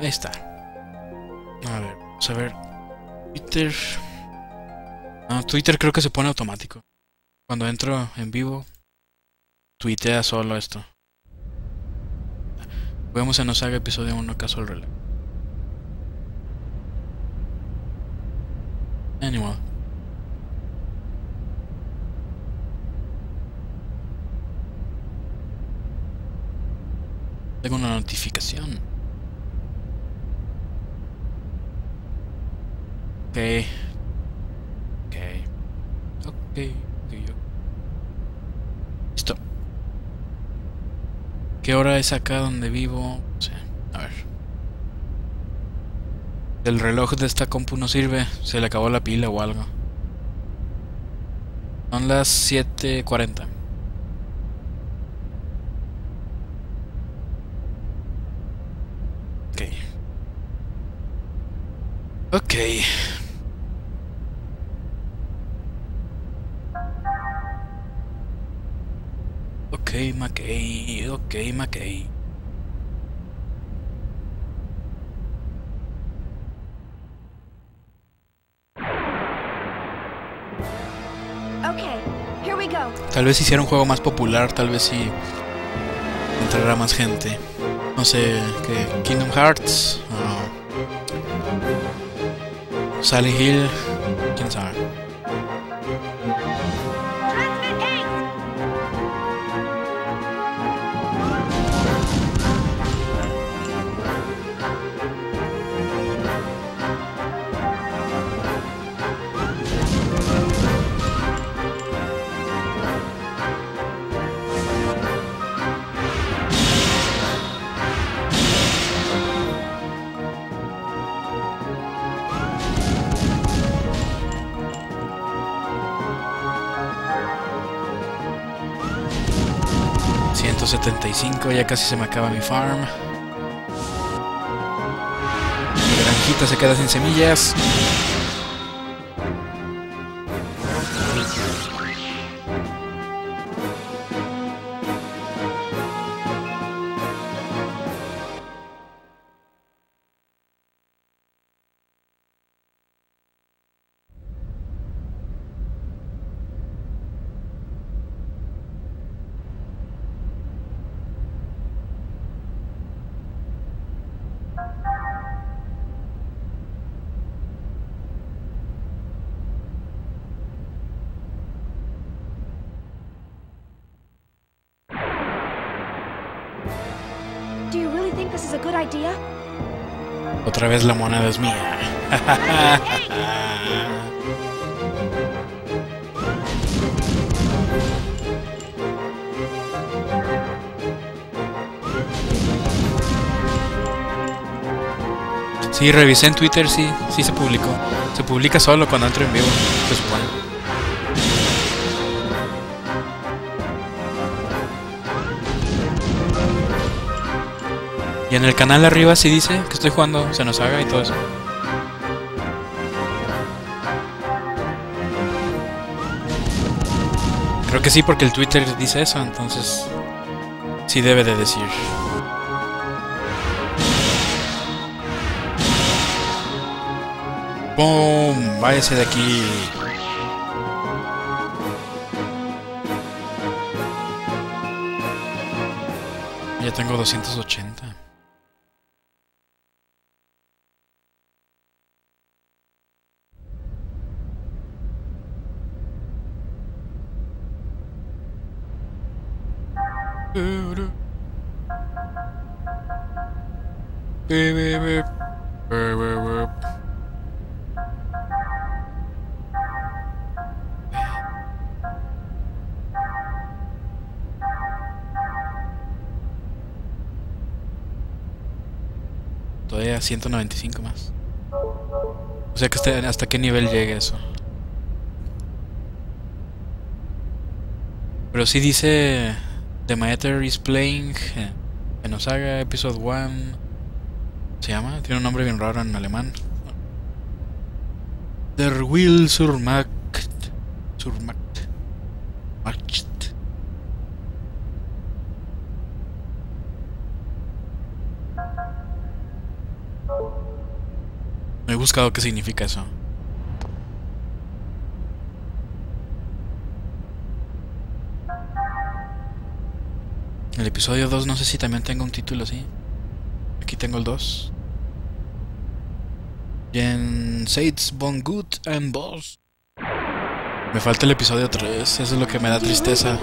Ahí está. A ver, vamos a ver. Twitter. No, Twitter creo que se pone automático. Cuando entro en vivo, tuitea solo esto. Vemos en Osaga episodio 1 caso al reloj. Anyway. Tengo una notificación. Ok. Ok. Ok. Listo. ¿Qué hora es acá donde vivo? A ver. El reloj de esta compu no sirve. Se le acabó la pila o algo. Son las 7.40. Ok. Ok. Ok, Mackey. Ok, go. Tal vez hiciera un juego más popular, tal vez si entrará más gente. No sé, que Kingdom Hearts, o Silent Hill, ya casi se me acaba mi farm. Mi granjita se queda sin semillas. Vez la moneda es mía. Sí, revisé en Twitter, sí, sí se publicó. Se publica solo cuando entro en vivo, se supone. En el canal arriba sí dice que estoy jugando, se nos haga y todo eso. Creo que sí, porque el Twitter dice eso, entonces sí debe de decir. ¡Pum! Váyase de aquí. Ya tengo 280. Todavía 195 más. O sea que este- hasta qué nivel llegue eso. Pero sí dice The Matter is playing eh, Enosaga Episode 1. ¿Se llama? Tiene un nombre bien raro en alemán. Der Will zur Macht. Zur Macht. He buscado qué significa eso. El episodio 2 no sé si también tengo un título así. Tengo el 2. Jen Seitz von Gut and Boss. Me falta el episodio 3, eso es lo que me da tristeza.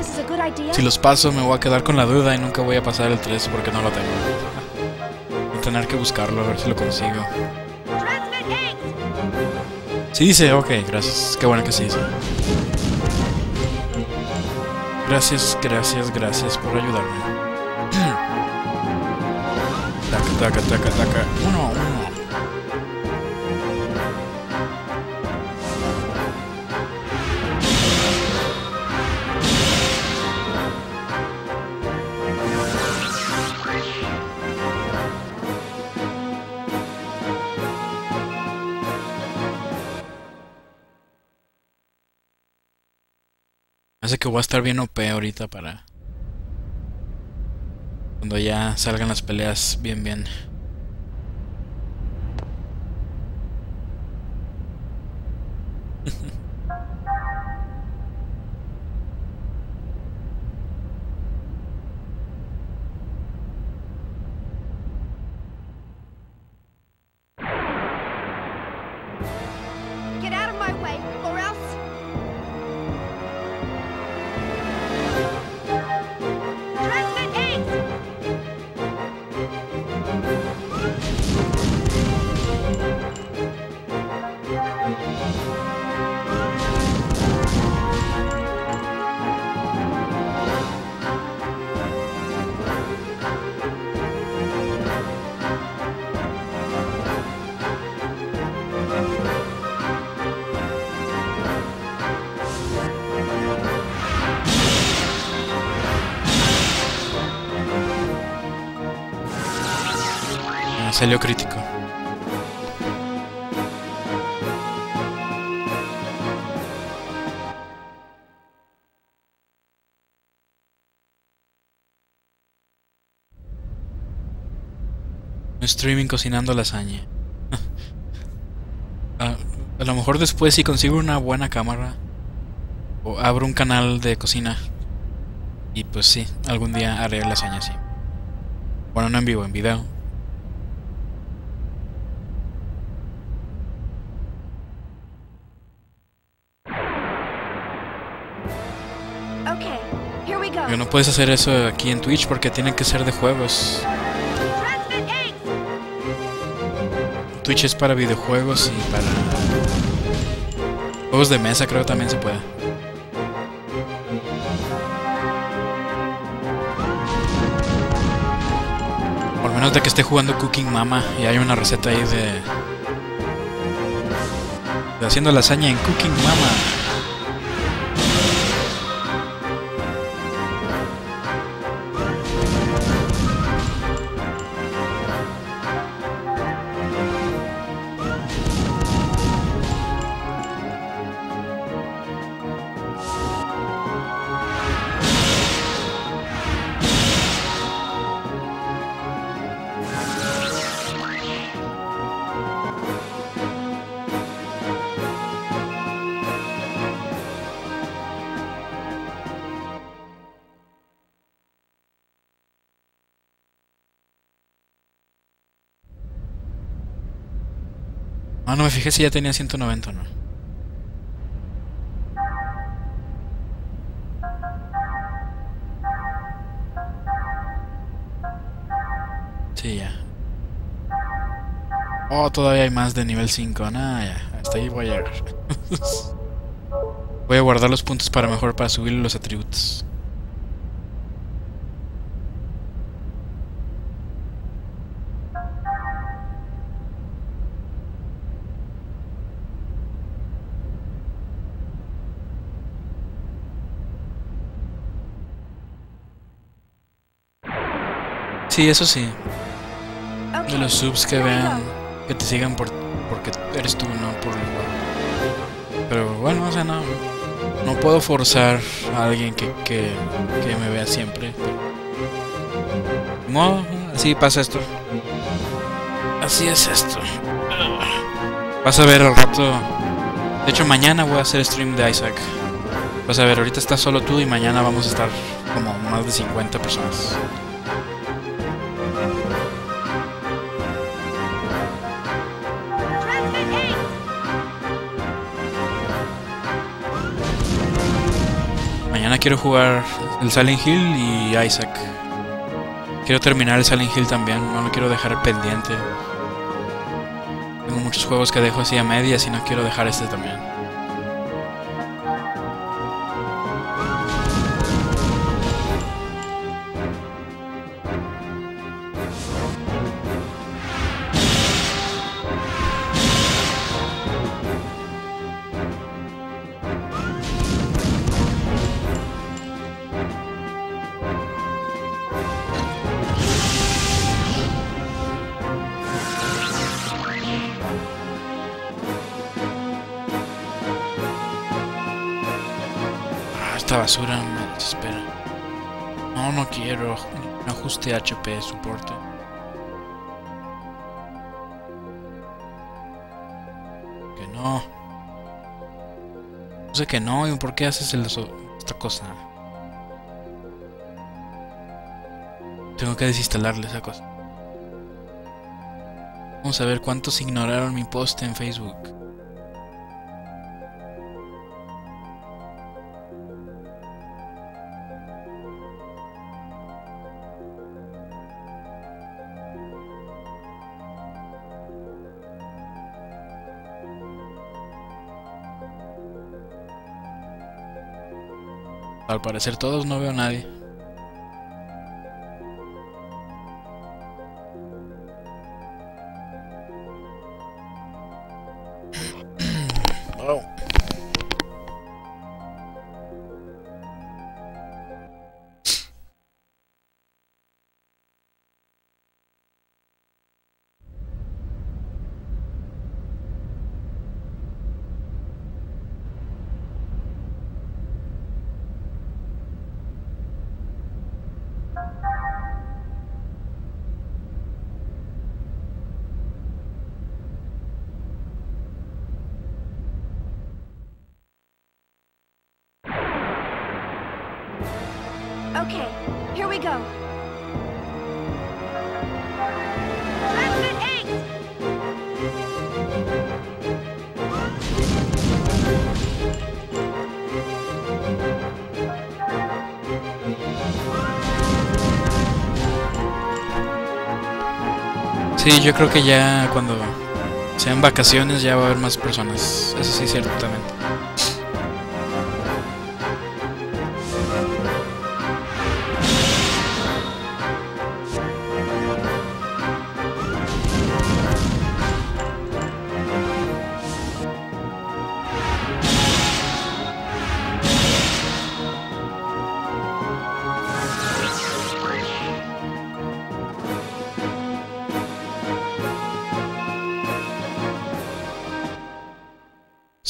Si los paso me voy a quedar con la duda y nunca voy a pasar el 3 porque no lo tengo. Voy a tener que buscarlo a ver si lo consigo. Sí dice, ok, gracias. Qué bueno que sí dice. Gracias, gracias, gracias por ayudarme. Taca, taca, taca. Uno, uno. Hace que voy a estar bien OP ahorita para... Cuando ya salgan las peleas bien bien. Salió crítico. Streaming cocinando lasaña. a, a lo mejor después si consigo una buena cámara o abro un canal de cocina y pues sí, algún día haré lasaña así. Bueno, no en vivo, en video. No puedes hacer eso aquí en Twitch porque tienen que ser de juegos. Twitch es para videojuegos y para juegos de mesa, creo que también se puede. Por menos de que esté jugando Cooking Mama y hay una receta ahí de, de haciendo lasaña en Cooking Mama. No me fijé si ya tenía 190 o no. Sí, ya. Oh, todavía hay más de nivel 5. Nah, ya. Hasta ahí voy a llegar. voy a guardar los puntos para mejor para subir los atributos. Sí, eso sí. De los subs que vean, que te sigan por porque eres tú, no por el juego. Pero bueno, o sea, no, no puedo forzar a alguien que, que, que me vea siempre. No, así pasa esto. Así es esto. Vas a ver al rato. De hecho, mañana voy a hacer stream de Isaac. Vas a ver, ahorita estás solo tú y mañana vamos a estar como más de 50 personas. Quiero jugar el Silent Hill y Isaac. Quiero terminar el Silent Hill también, no lo quiero dejar pendiente. Tengo muchos juegos que dejo así a medias y no quiero dejar este también. HP soporte. Que no. No sé que no, ¿y por qué haces esta cosa? Tengo que desinstalarle esa cosa. Vamos a ver cuántos ignoraron mi post en Facebook. Al parecer todos no veo a nadie. Okay, here we go. Eight. Sí, yo creo que ya cuando sean vacaciones ya va a haber más personas. Eso sí, ciertamente.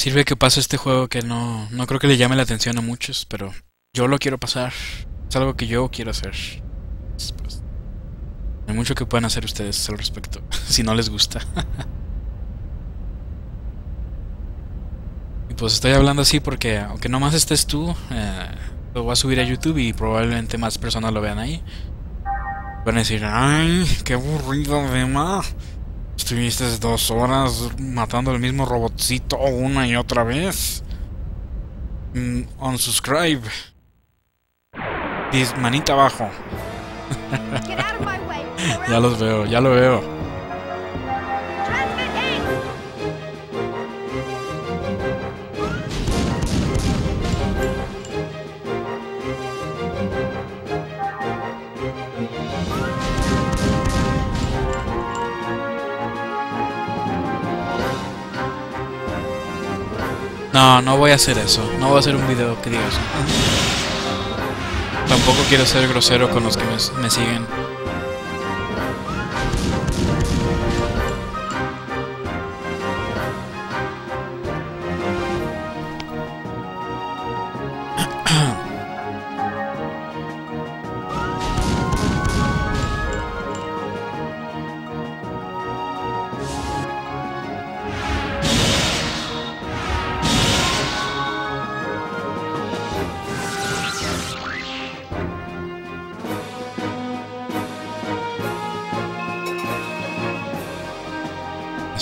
Sirve que pase este juego que no, no creo que le llame la atención a muchos, pero yo lo quiero pasar. Es algo que yo quiero hacer. Pues, hay mucho que pueden hacer ustedes al respecto, si no les gusta. y pues estoy hablando así porque, aunque nomás estés tú, eh, lo voy a subir a YouTube y probablemente más personas lo vean ahí. Van a decir, ay, qué aburrido, más Estuviste dos horas matando el mismo robotcito una y otra vez. Mm, unsubscribe. Dis manita abajo. Ya los veo, ya lo veo. No, no voy a hacer eso. No voy a hacer un video que. Tampoco quiero ser grosero con los que me siguen.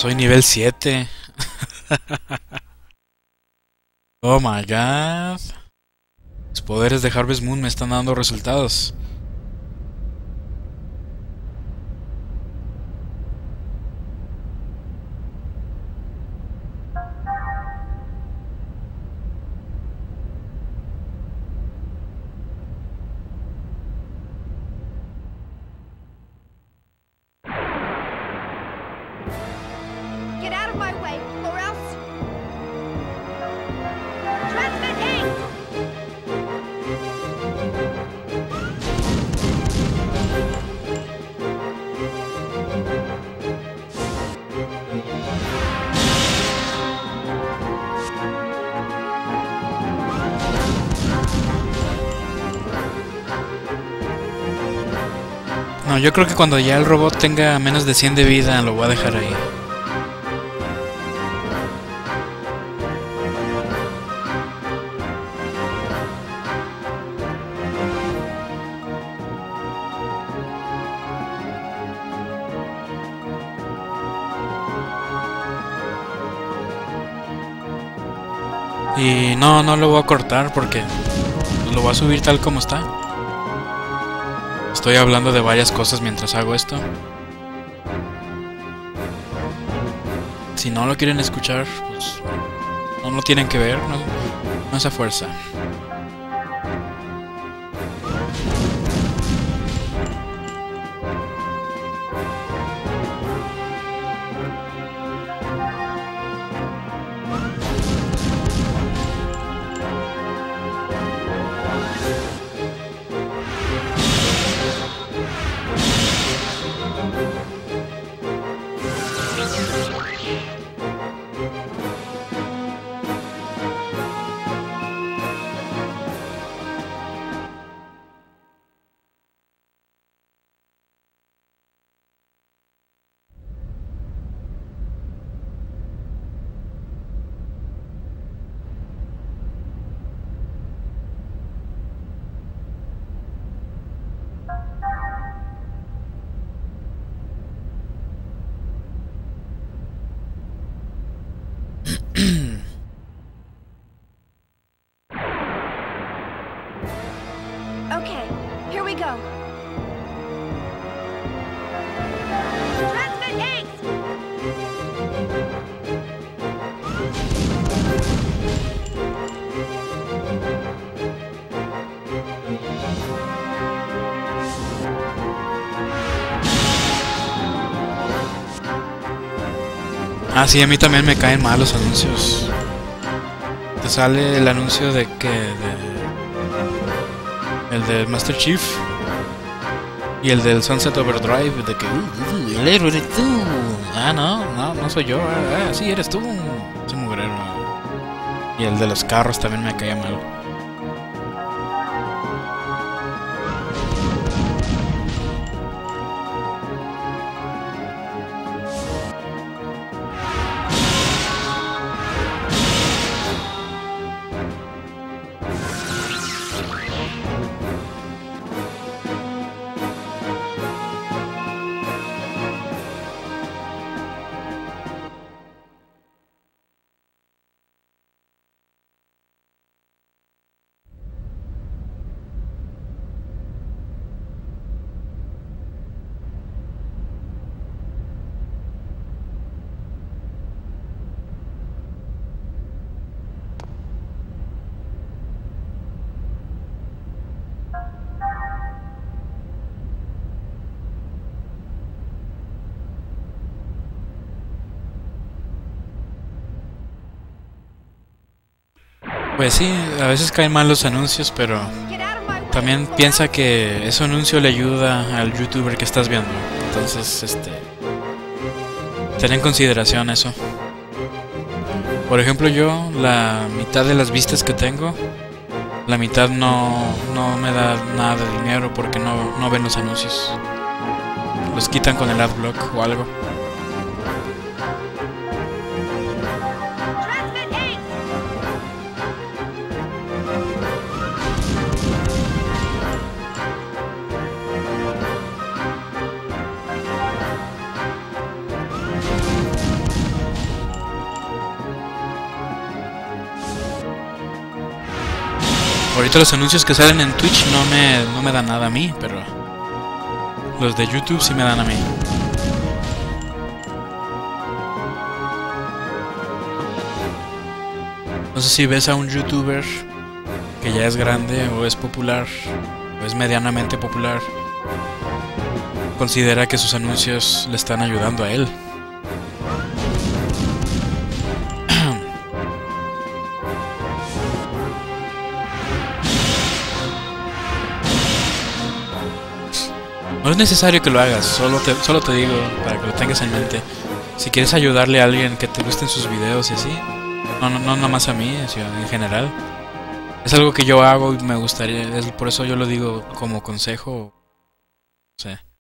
Soy nivel 7. oh my god. Los poderes de Harvest Moon me están dando resultados. No, yo creo que cuando ya el robot tenga menos de 100 de vida lo voy a dejar ahí. Y no, no lo voy a cortar porque lo voy a subir tal como está. Estoy hablando de varias cosas mientras hago esto. Si no lo quieren escuchar, pues no lo tienen que ver, no, no es a fuerza. Ah, sí, a mí también me caen mal los anuncios. Te sale el anuncio de que... El del Master Chief. Y el del Sunset Overdrive, de que... "Uh, uh, el héroe eres tú. Ah, no, no, no soy yo. Ah, ah, sí, eres tú. Ese mugrero. Y el de los carros también me caía mal. Pues sí, a veces caen mal los anuncios, pero también piensa que ese anuncio le ayuda al youtuber que estás viendo. Entonces, este. Ten en consideración eso. Por ejemplo, yo, la mitad de las vistas que tengo, la mitad no, no me da nada de dinero porque no, no ven los anuncios. Los quitan con el adblock o algo. Ahorita los anuncios que salen en Twitch no me, no me dan nada a mí, pero los de YouTube sí me dan a mí. No sé si ves a un youtuber que ya es grande o es popular o es medianamente popular. Considera que sus anuncios le están ayudando a él. Es necesario que lo hagas, solo te, solo te digo para que lo tengas en mente. Si quieres ayudarle a alguien que te gusten sus videos y así, no, no, no más a mí, sino en general. Es algo que yo hago y me gustaría, es por eso yo lo digo como consejo.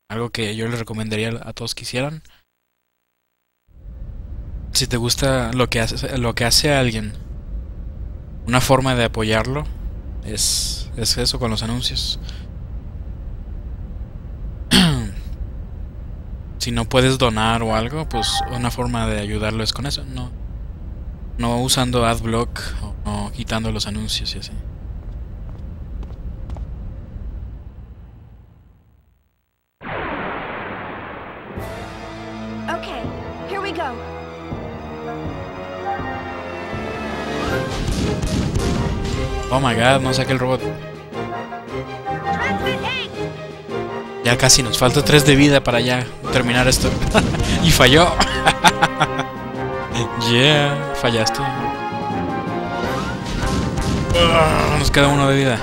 Algo que yo le recomendaría a todos que hicieran. Si te gusta lo que hace, lo que hace alguien, una forma de apoyarlo es, es eso con los anuncios. Si no puedes donar o algo, pues una forma de ayudarlo es con eso, no, no usando adblock o, o quitando los anuncios y así. Oh my god, no saqué el robot. Ya casi nos falta 3 de vida para ya terminar esto. y falló. yeah, fallaste. Ah, nos queda uno de vida.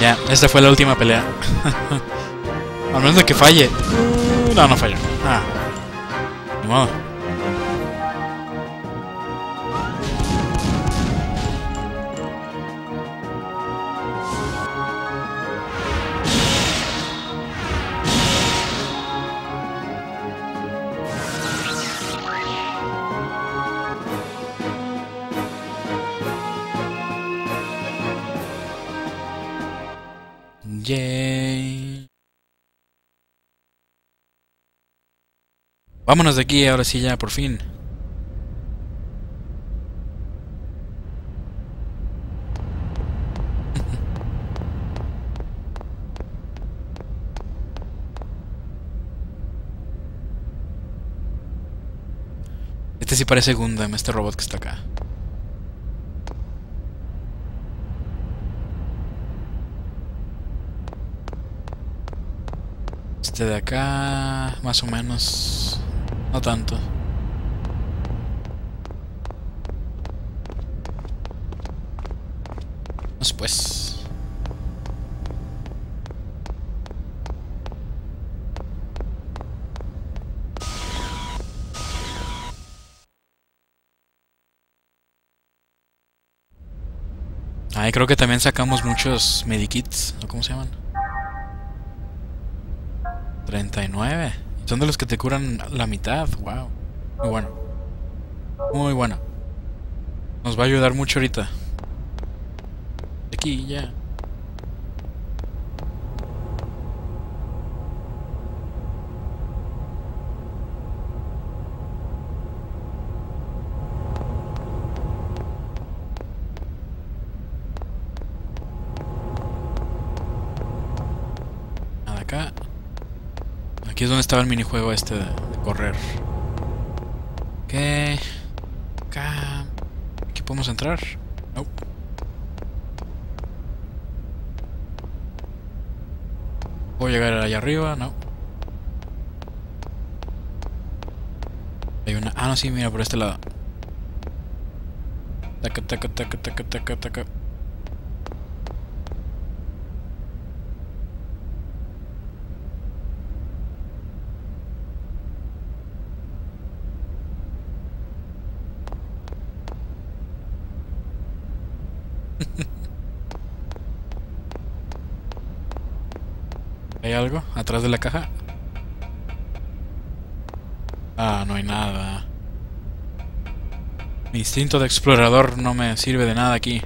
Ya, esta fue la última pelea. Al menos de que falle. Uh, No, no falló. Ah. Ni modo. Vámonos de aquí, ahora sí ya, por fin. Este sí parece Gundam, este robot que está acá. Este de acá, más o menos. No tanto. Pues. Ay, creo que también sacamos muchos medikits, ¿o cómo se llaman? 39. Son de los que te curan la mitad. Wow. Muy bueno. Muy bueno. Nos va a ayudar mucho ahorita. Aquí, ya. Nada acá. Aquí es donde estaba el minijuego este de, correr. Ok. Acá. Aquí podemos entrar. No. ¿Puedo llegar allá arriba? No. Hay una... Ah, no, sí, mira, por este lado. Taca, taca, taca, taca, taca, taca. ¿Hay algo atrás de la caja? Ah, no hay nada. Mi instinto de explorador no me sirve de nada aquí.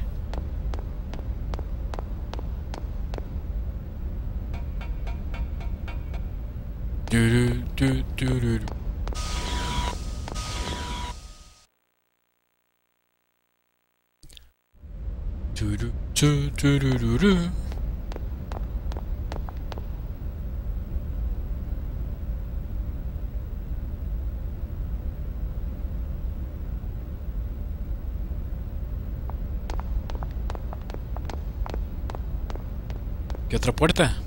Turu, tu, tururu. Turu, tu, turururu. ¿Qué otra puerta?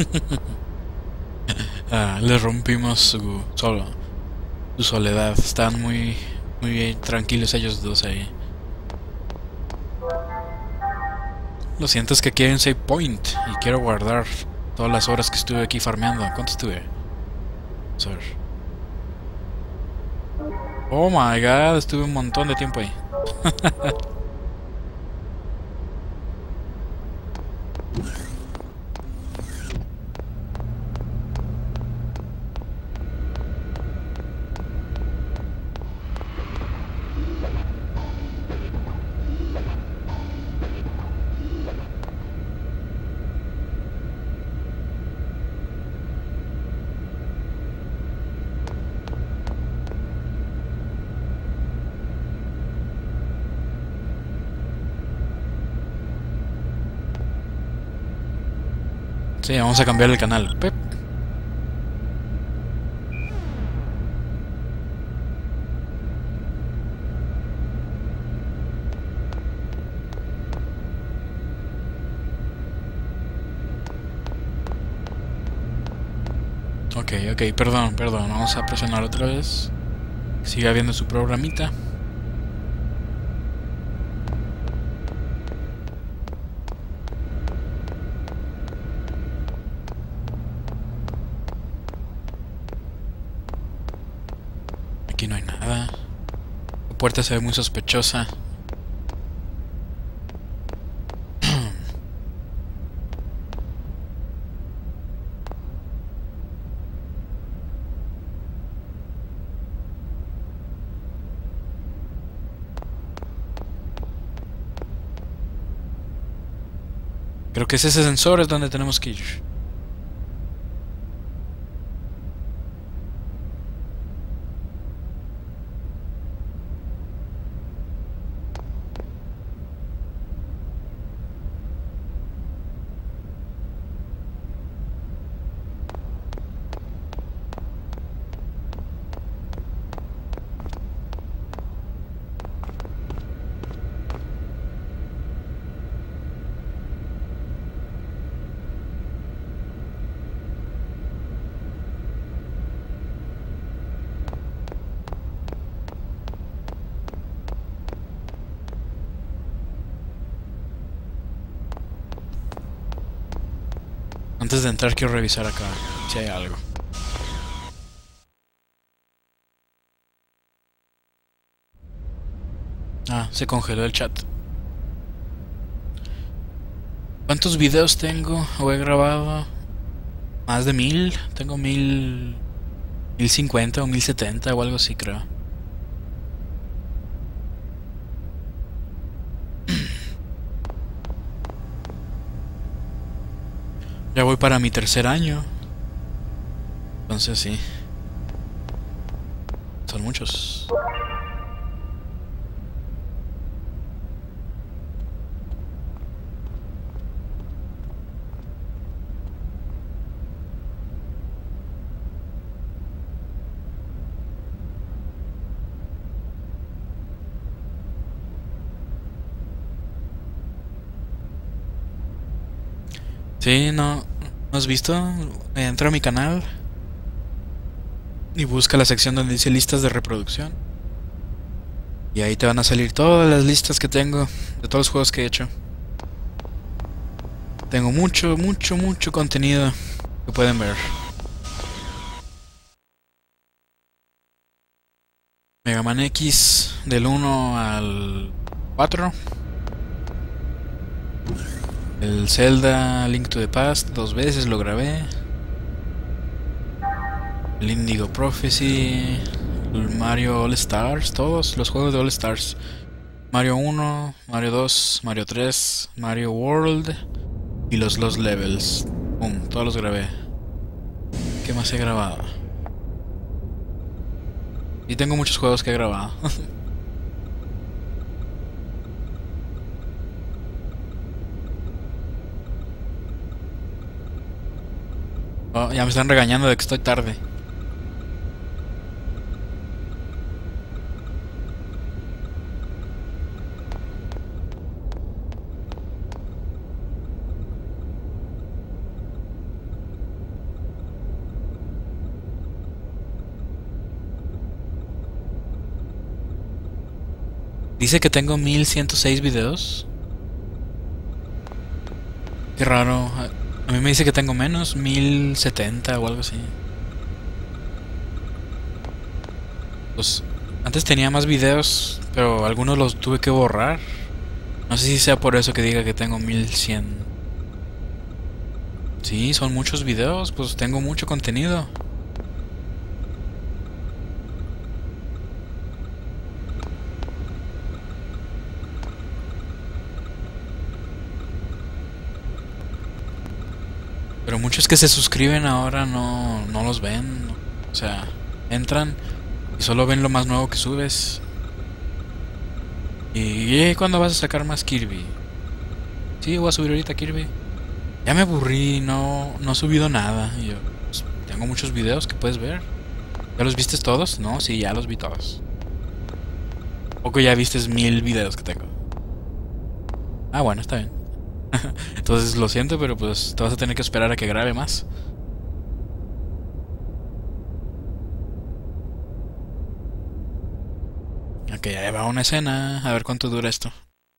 Ah, le rompimos su, solo, su soledad. Están muy, muy bien, tranquilos ellos dos ahí. Lo siento es que quiero un save point y quiero guardar todas las horas que estuve aquí farmeando. ¿Cuánto estuve? Oh my god, estuve un montón de tiempo ahí. Sí, vamos a cambiar el canal. Pep. Ok, ok, perdón, perdón. Vamos a presionar otra vez. Siga viendo su programita. Aquí no hay nada. Puerta se ve muy sospechosa. Creo que ese sensor es donde tenemos que ir. Antes de entrar quiero revisar acá si hay algo. Ah, se congeló el chat. ¿Cuántos videos tengo o he grabado? Más de mil. Tengo mil... Mil cincuenta o mil setenta o algo así creo. Ya voy para mi tercer año. Entonces sí. Son muchos. Sí, no, ¿no has visto? Entra a mi canal y busca la sección donde dice listas de reproducción. Y ahí te van a salir todas las listas que tengo de todos los juegos que he hecho. Tengo mucho, mucho, mucho contenido que pueden ver. Mega Man X del 1 al 4. El Zelda Link to the Past dos veces lo grabé. El Indigo Prophecy. El Mario All Stars. Todos los juegos de All Stars. Mario 1, Mario 2, Mario 3, Mario World. Y los Lost Levels. Pum, todos los grabé. ¿Qué más he grabado? Y tengo muchos juegos que he grabado. Oh, ya me están regañando de que estoy tarde. Dice que tengo 1106 videos. Qué raro. A mí me dice que tengo menos, 1070 o algo así. Pues antes tenía más videos, pero algunos los tuve que borrar. No sé si sea por eso que diga que tengo 1100. Sí, son muchos videos, pues tengo mucho contenido. Muchos que se suscriben ahora no, no los ven. O sea, entran y solo ven lo más nuevo que subes. ¿Y eh, cuándo vas a sacar más Kirby? Sí, voy a subir ahorita Kirby. Ya me aburrí, no, no he subido nada. Yo, pues, tengo muchos videos que puedes ver. ¿Ya los viste todos? No, sí, ya los vi todos. Poco ya viste mil videos que tengo. Ah, bueno, está bien. Entonces lo siento, pero pues te vas a tener que esperar a que grabe más. Ok, ahí va una escena. A ver cuánto dura esto.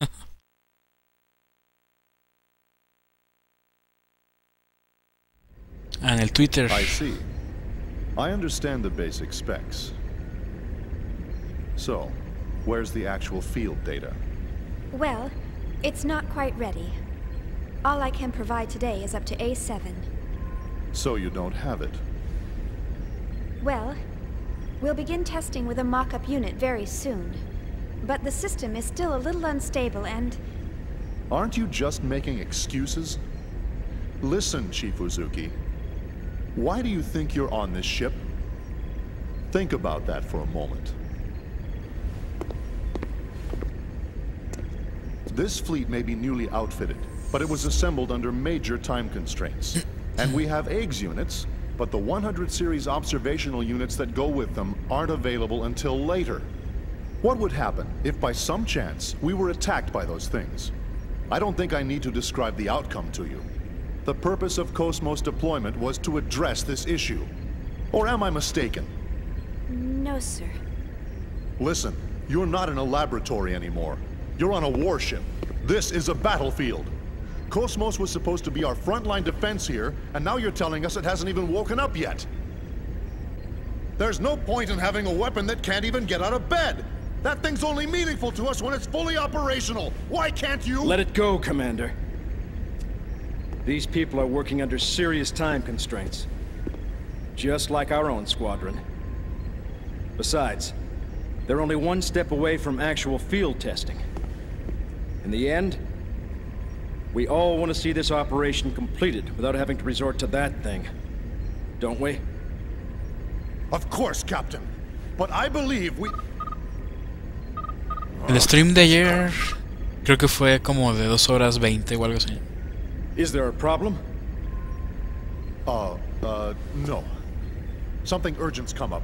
ah, en el Twitter. I see. I understand the basic specs. So, where's the actual field data? Well, it's not quite ready. All I can provide today is up to A7. So you don't have it. Well, we'll begin testing with a mock-up unit very soon. But the system is still a little unstable and... Aren't you just making excuses? Listen, Chief Uzuki. Why do you think you're on this ship? Think about that for a moment. This fleet may be newly outfitted, but it was assembled under major time constraints. and we have eggs units, but the 100 series observational units that go with them aren't available until later. What would happen if by some chance we were attacked by those things? I don't think I need to describe the outcome to you. The purpose of Cosmos deployment was to address this issue. Or am I mistaken? No, sir. Listen, you're not in a laboratory anymore. You're on a warship. This is a battlefield. Cosmos was supposed to be our frontline defense here, and now you're telling us it hasn't even woken up yet. There's no point in having a weapon that can't even get out of bed. That thing's only meaningful to us when it's fully operational. Why can't you... Let it go, Commander. These people are working under serious time constraints. Just like our own squadron. Besides, they're only one step away from actual field testing. In the end, we all want to see this operation completed without having to resort to that thing. Don't we? Of course, Captain. But I believe we... El stream de ayer creo que fue como de 2 horas 20 o algo así. Is there a problem? Uh, uh, no. Something urgent's come up.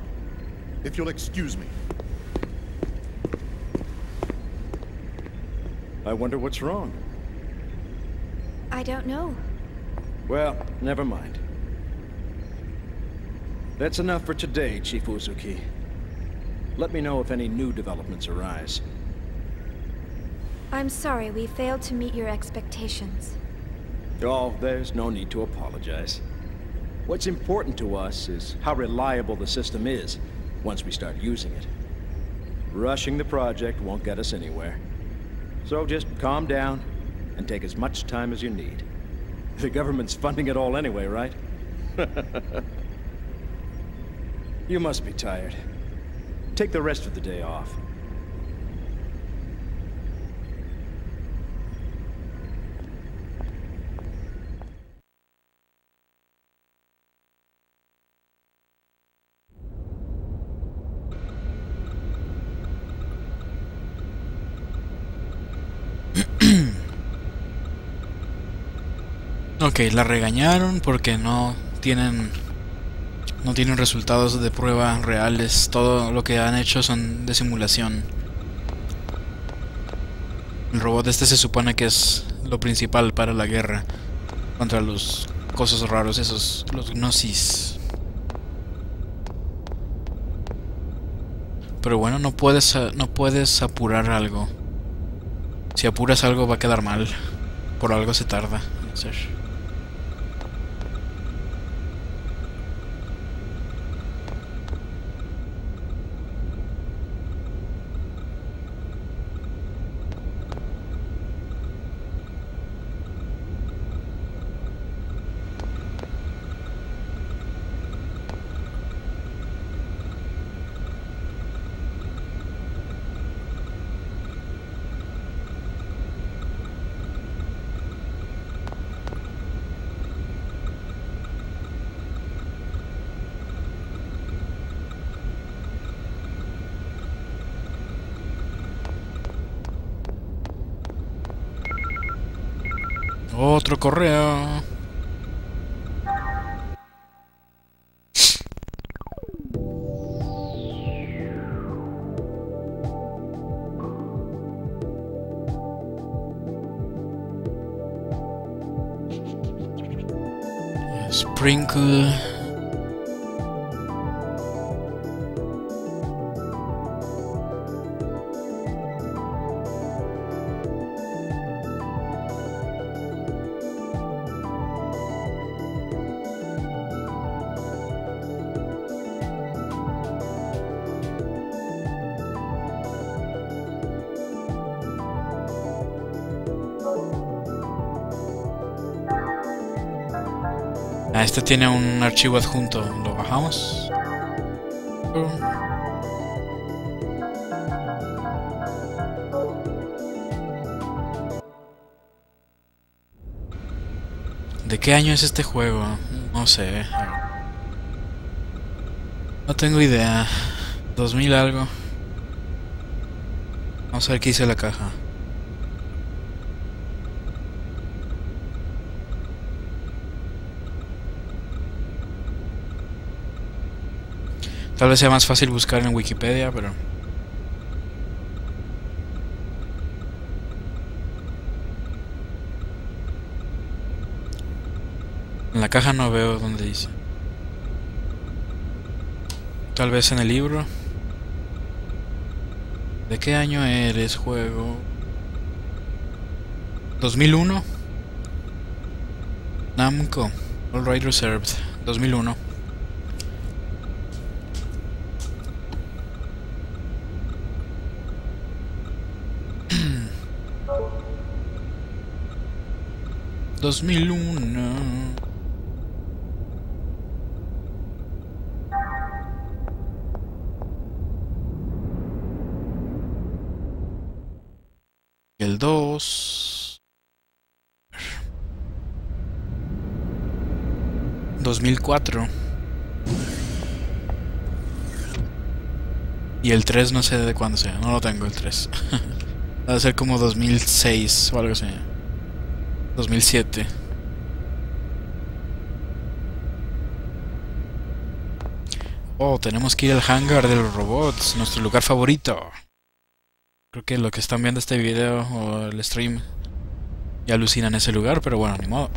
If you'll excuse me. I wonder what's wrong. I don't know. Well, never mind. That's enough for today, Chief Uzuki. Let me know if any new developments arise. I'm sorry we failed to meet your expectations. Oh, there's no need to apologize. What's important to us is how reliable the system is once we start using it. Rushing the project won't get us anywhere. So just calm down and take as much time as you need. The government's funding it all anyway, right? you must be tired. Take the rest of the day off. La regañaron porque no tienen no tienen resultados de prueba reales. Todo lo que han hecho son de simulación. El robot este se supone que es lo principal para la guerra contra los cosas raros, esos los gnosis. Pero bueno, no puedes no puedes apurar algo. Si apuras algo va a quedar mal. Por algo se tarda en hacer. Otro correo. Sprinkle. Este tiene un archivo adjunto. ¿Lo bajamos? ¿De qué año es este juego? No sé. No tengo idea. 2000 algo. Vamos a ver qué dice la caja. Tal vez sea más fácil buscar en Wikipedia, pero... En la caja no veo dónde dice. Tal vez en el libro. ¿De qué año eres, juego? ¿2001? Namco, All Right Reserved, 2001. Dos mil uno. El dos. 2004. Y el 3 no sé de cuándo sea, no lo tengo el 3. Debe ser como 2006 o algo así. 2007. Oh, tenemos que ir al hangar de los robots, nuestro lugar favorito. Creo que lo que están viendo este video o el stream ya alucinan ese lugar, pero bueno, ni modo.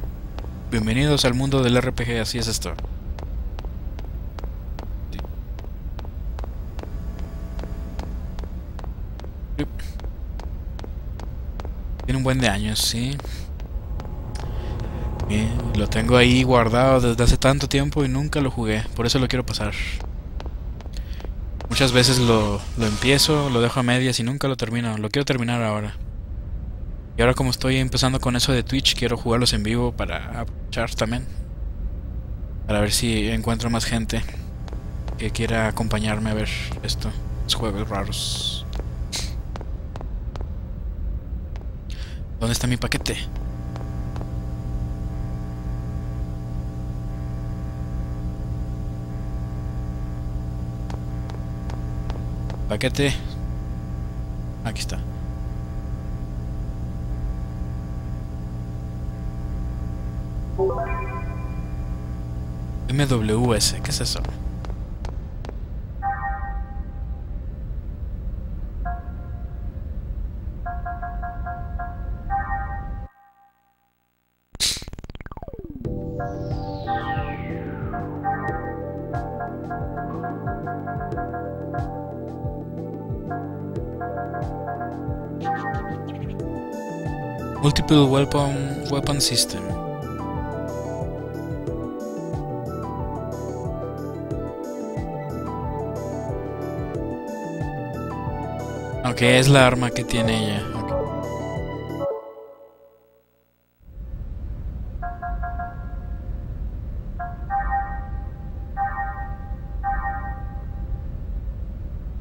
Bienvenidos al mundo del RPG, así es esto. Tiene un buen de años, sí. Lo tengo ahí guardado desde hace tanto tiempo y nunca lo jugué, por eso lo quiero pasar. Muchas veces lo, lo empiezo, lo dejo a medias y nunca lo termino. Lo quiero terminar ahora. Y ahora como estoy empezando con eso de Twitch, quiero jugarlos en vivo para aprovechar también. Para ver si encuentro más gente que quiera acompañarme a ver esto. Los juegos raros. ¿Dónde está mi paquete? Paquete. Aquí está. MWS, ¿qué es eso? Weapon system. Ok, es la arma que tiene ella. ok.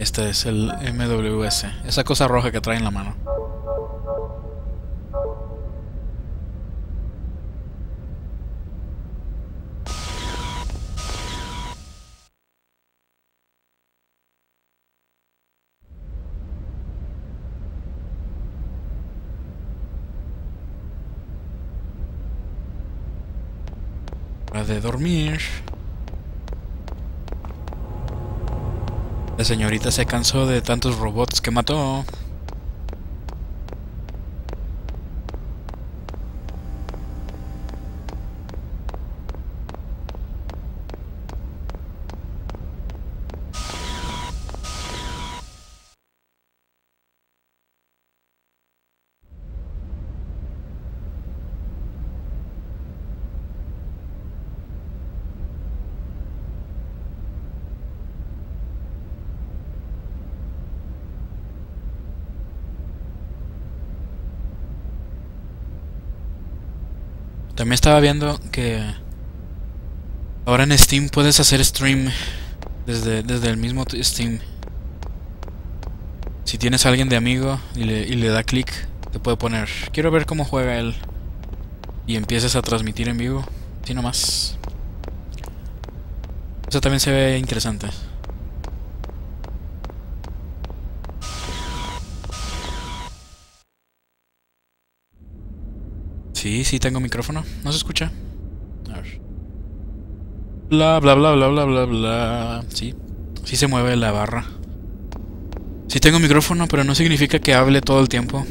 Este es el MWS, esa cosa roja que trae en la mano. Hora de dormir. La señorita se cansó de tantos robots que mató. Estaba viendo que ahora en Steam puedes hacer stream desde, desde el mismo Steam. Si tienes a alguien de amigo y le, y le da clic, te puede poner, quiero ver cómo juega él. Y empiezas a transmitir en vivo, así nomás. Eso también se ve interesante. Sí, sí tengo micrófono. ¿No se escucha? A ver. Bla, bla, bla, bla, bla, bla, bla. Sí. Sí se mueve la barra. Sí tengo micrófono, pero no significa que hable todo el tiempo.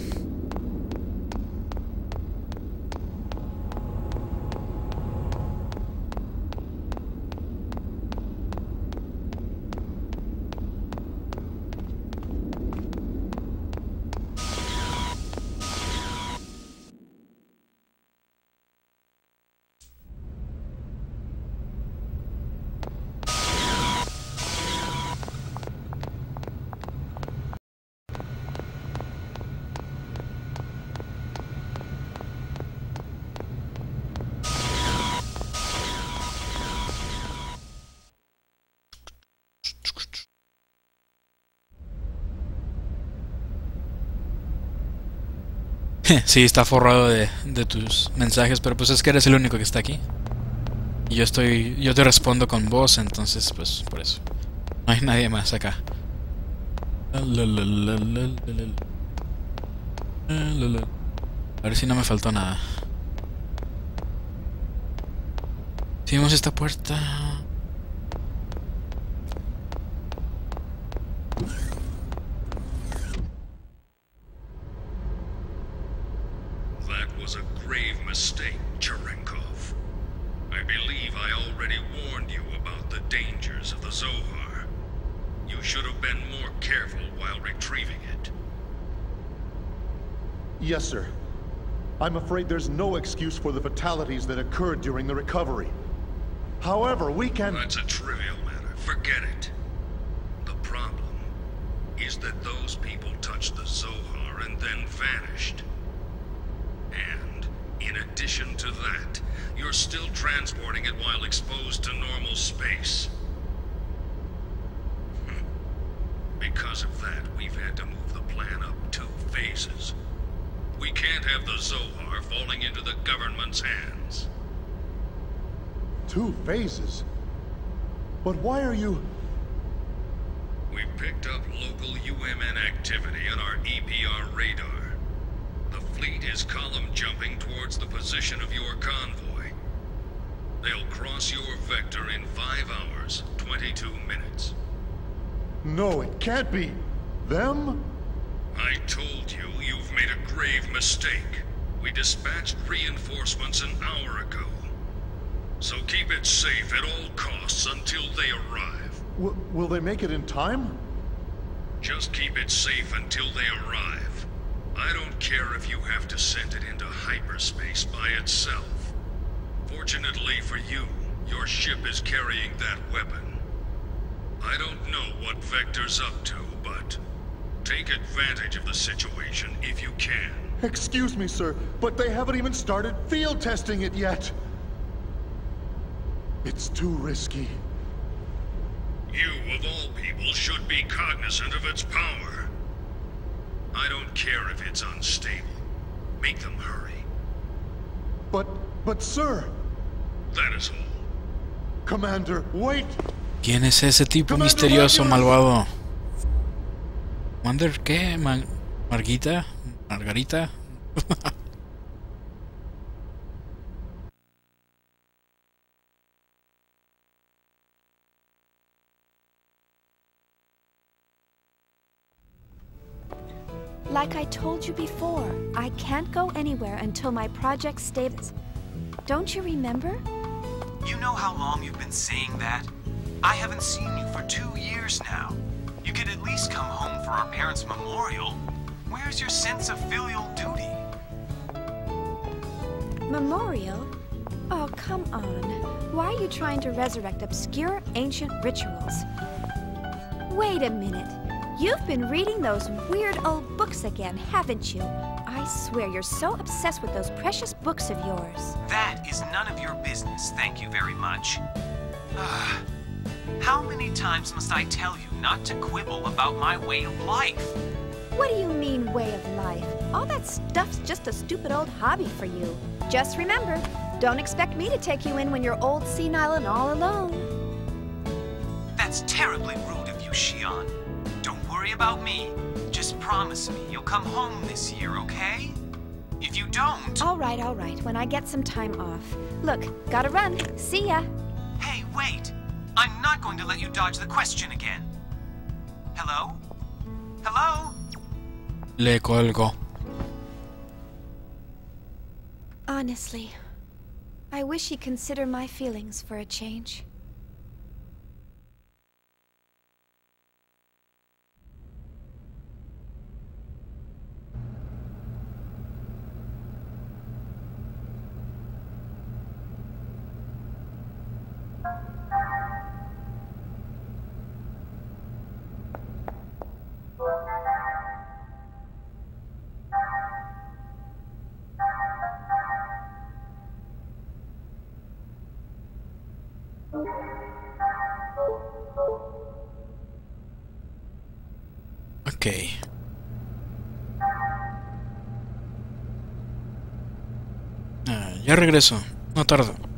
Sí, está forrado de, de tus mensajes, pero pues es que eres el único que está aquí. Y yo estoy, yo te respondo con voz, entonces pues por eso. No hay nadie más acá. A ver si no me faltó nada. Seguimos esta puerta. I'm afraid there's no excuse for the fatalities that occurred during the recovery. However, we can... That's a trivial matter. Forget it. The problem is that those people touched the Zohar and then vanished. And, in addition to that, you're still transporting it while exposed to normal space. Hands. Two phases? But why are you... We picked up local UMN activity on our EPR radar. The fleet is column jumping towards the position of your convoy. They'll cross your vector in 5 hours, 22 minutes. No, it can't be. Them? I told you you've made a grave mistake. We dispatched reinforcements an hour ago. So keep it safe at all costs until they arrive. W will they make it in time? Just keep it safe until they arrive. I don't care if you have to send it into hyperspace by itself. Fortunately for you, your ship is carrying that weapon. I don't know what Vector's up to, but take advantage of the situation if you can. Excuse me, sir, but they haven't even started field testing it yet. It's too risky. You, of all people, should be cognizant of its power. I don't care if it's unstable. Make them hurry. But, but sir, That is all. Commander, wait! ¿Quién es ese tipo misterioso malvado? Commander, qué? Ma- ¿Marguita? ¿Margarita? Like I told you before, I can't go anywhere until my project stables. Don't you remember? You know how long you've been saying that? I haven't seen you for two years now. You could at least come home for our parents' memorial. Where's your sense of filial duty? Memorial? Oh, come on. Why are you trying to resurrect obscure ancient rituals? Wait a minute. You've been reading those weird old books again, haven't you? I swear you're so obsessed with those precious books of yours. That is none of your business, thank you very much. Ah, how many times must I tell you not to quibble about my way of life? What do you mean, way of life? All that stuff's just a stupid old hobby for you. Just remember, don't expect me to take you in when you're old, senile, and all alone. That's terribly rude of you, Shion. Don't worry about me. Just promise me you'll come home this year, okay? If you don't. All right, all right, when I get some time off. Look, gotta run. See ya. Hey, wait! I'm not going to let you dodge the question again. Hello? Hello? Le colgo. Honestly, I wish he'd consider my feelings for a change. Ok. Ah, ya regreso, no tardo.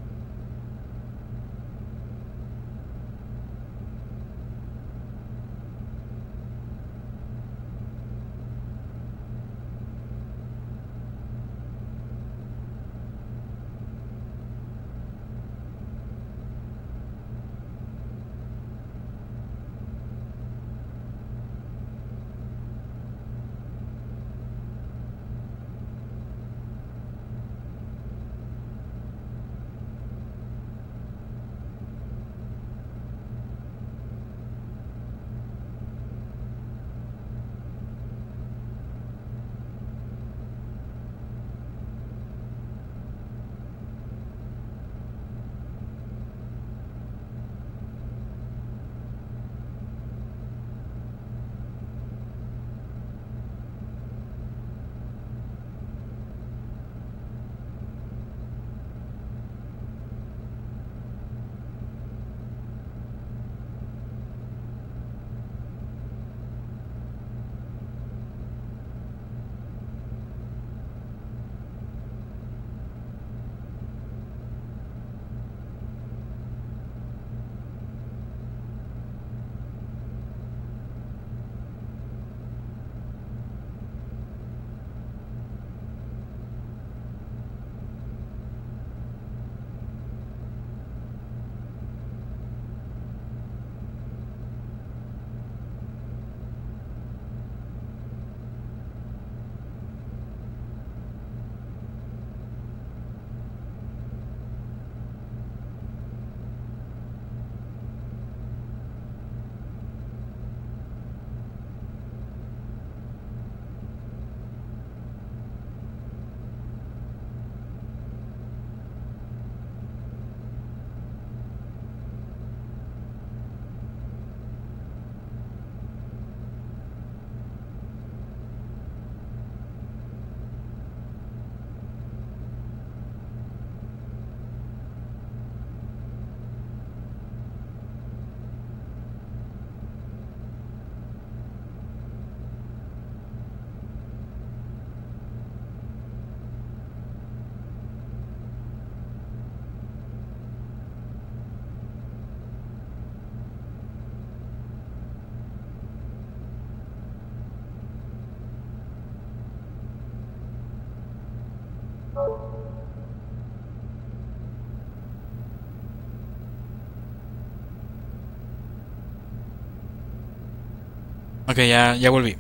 Ok, ya, ya volví.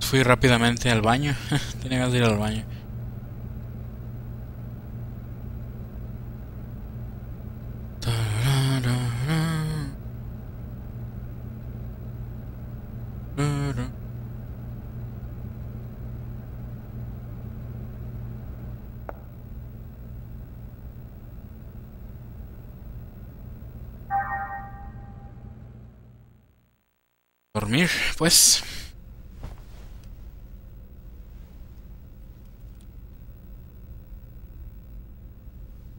Fui rápidamente al baño. Tenía de ir al baño. Dormir, pues.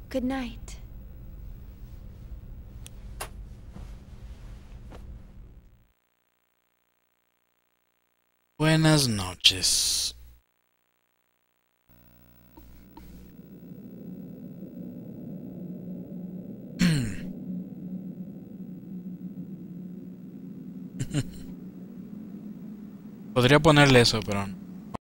Good night. Buenas noches. Podría ponerle eso, pero...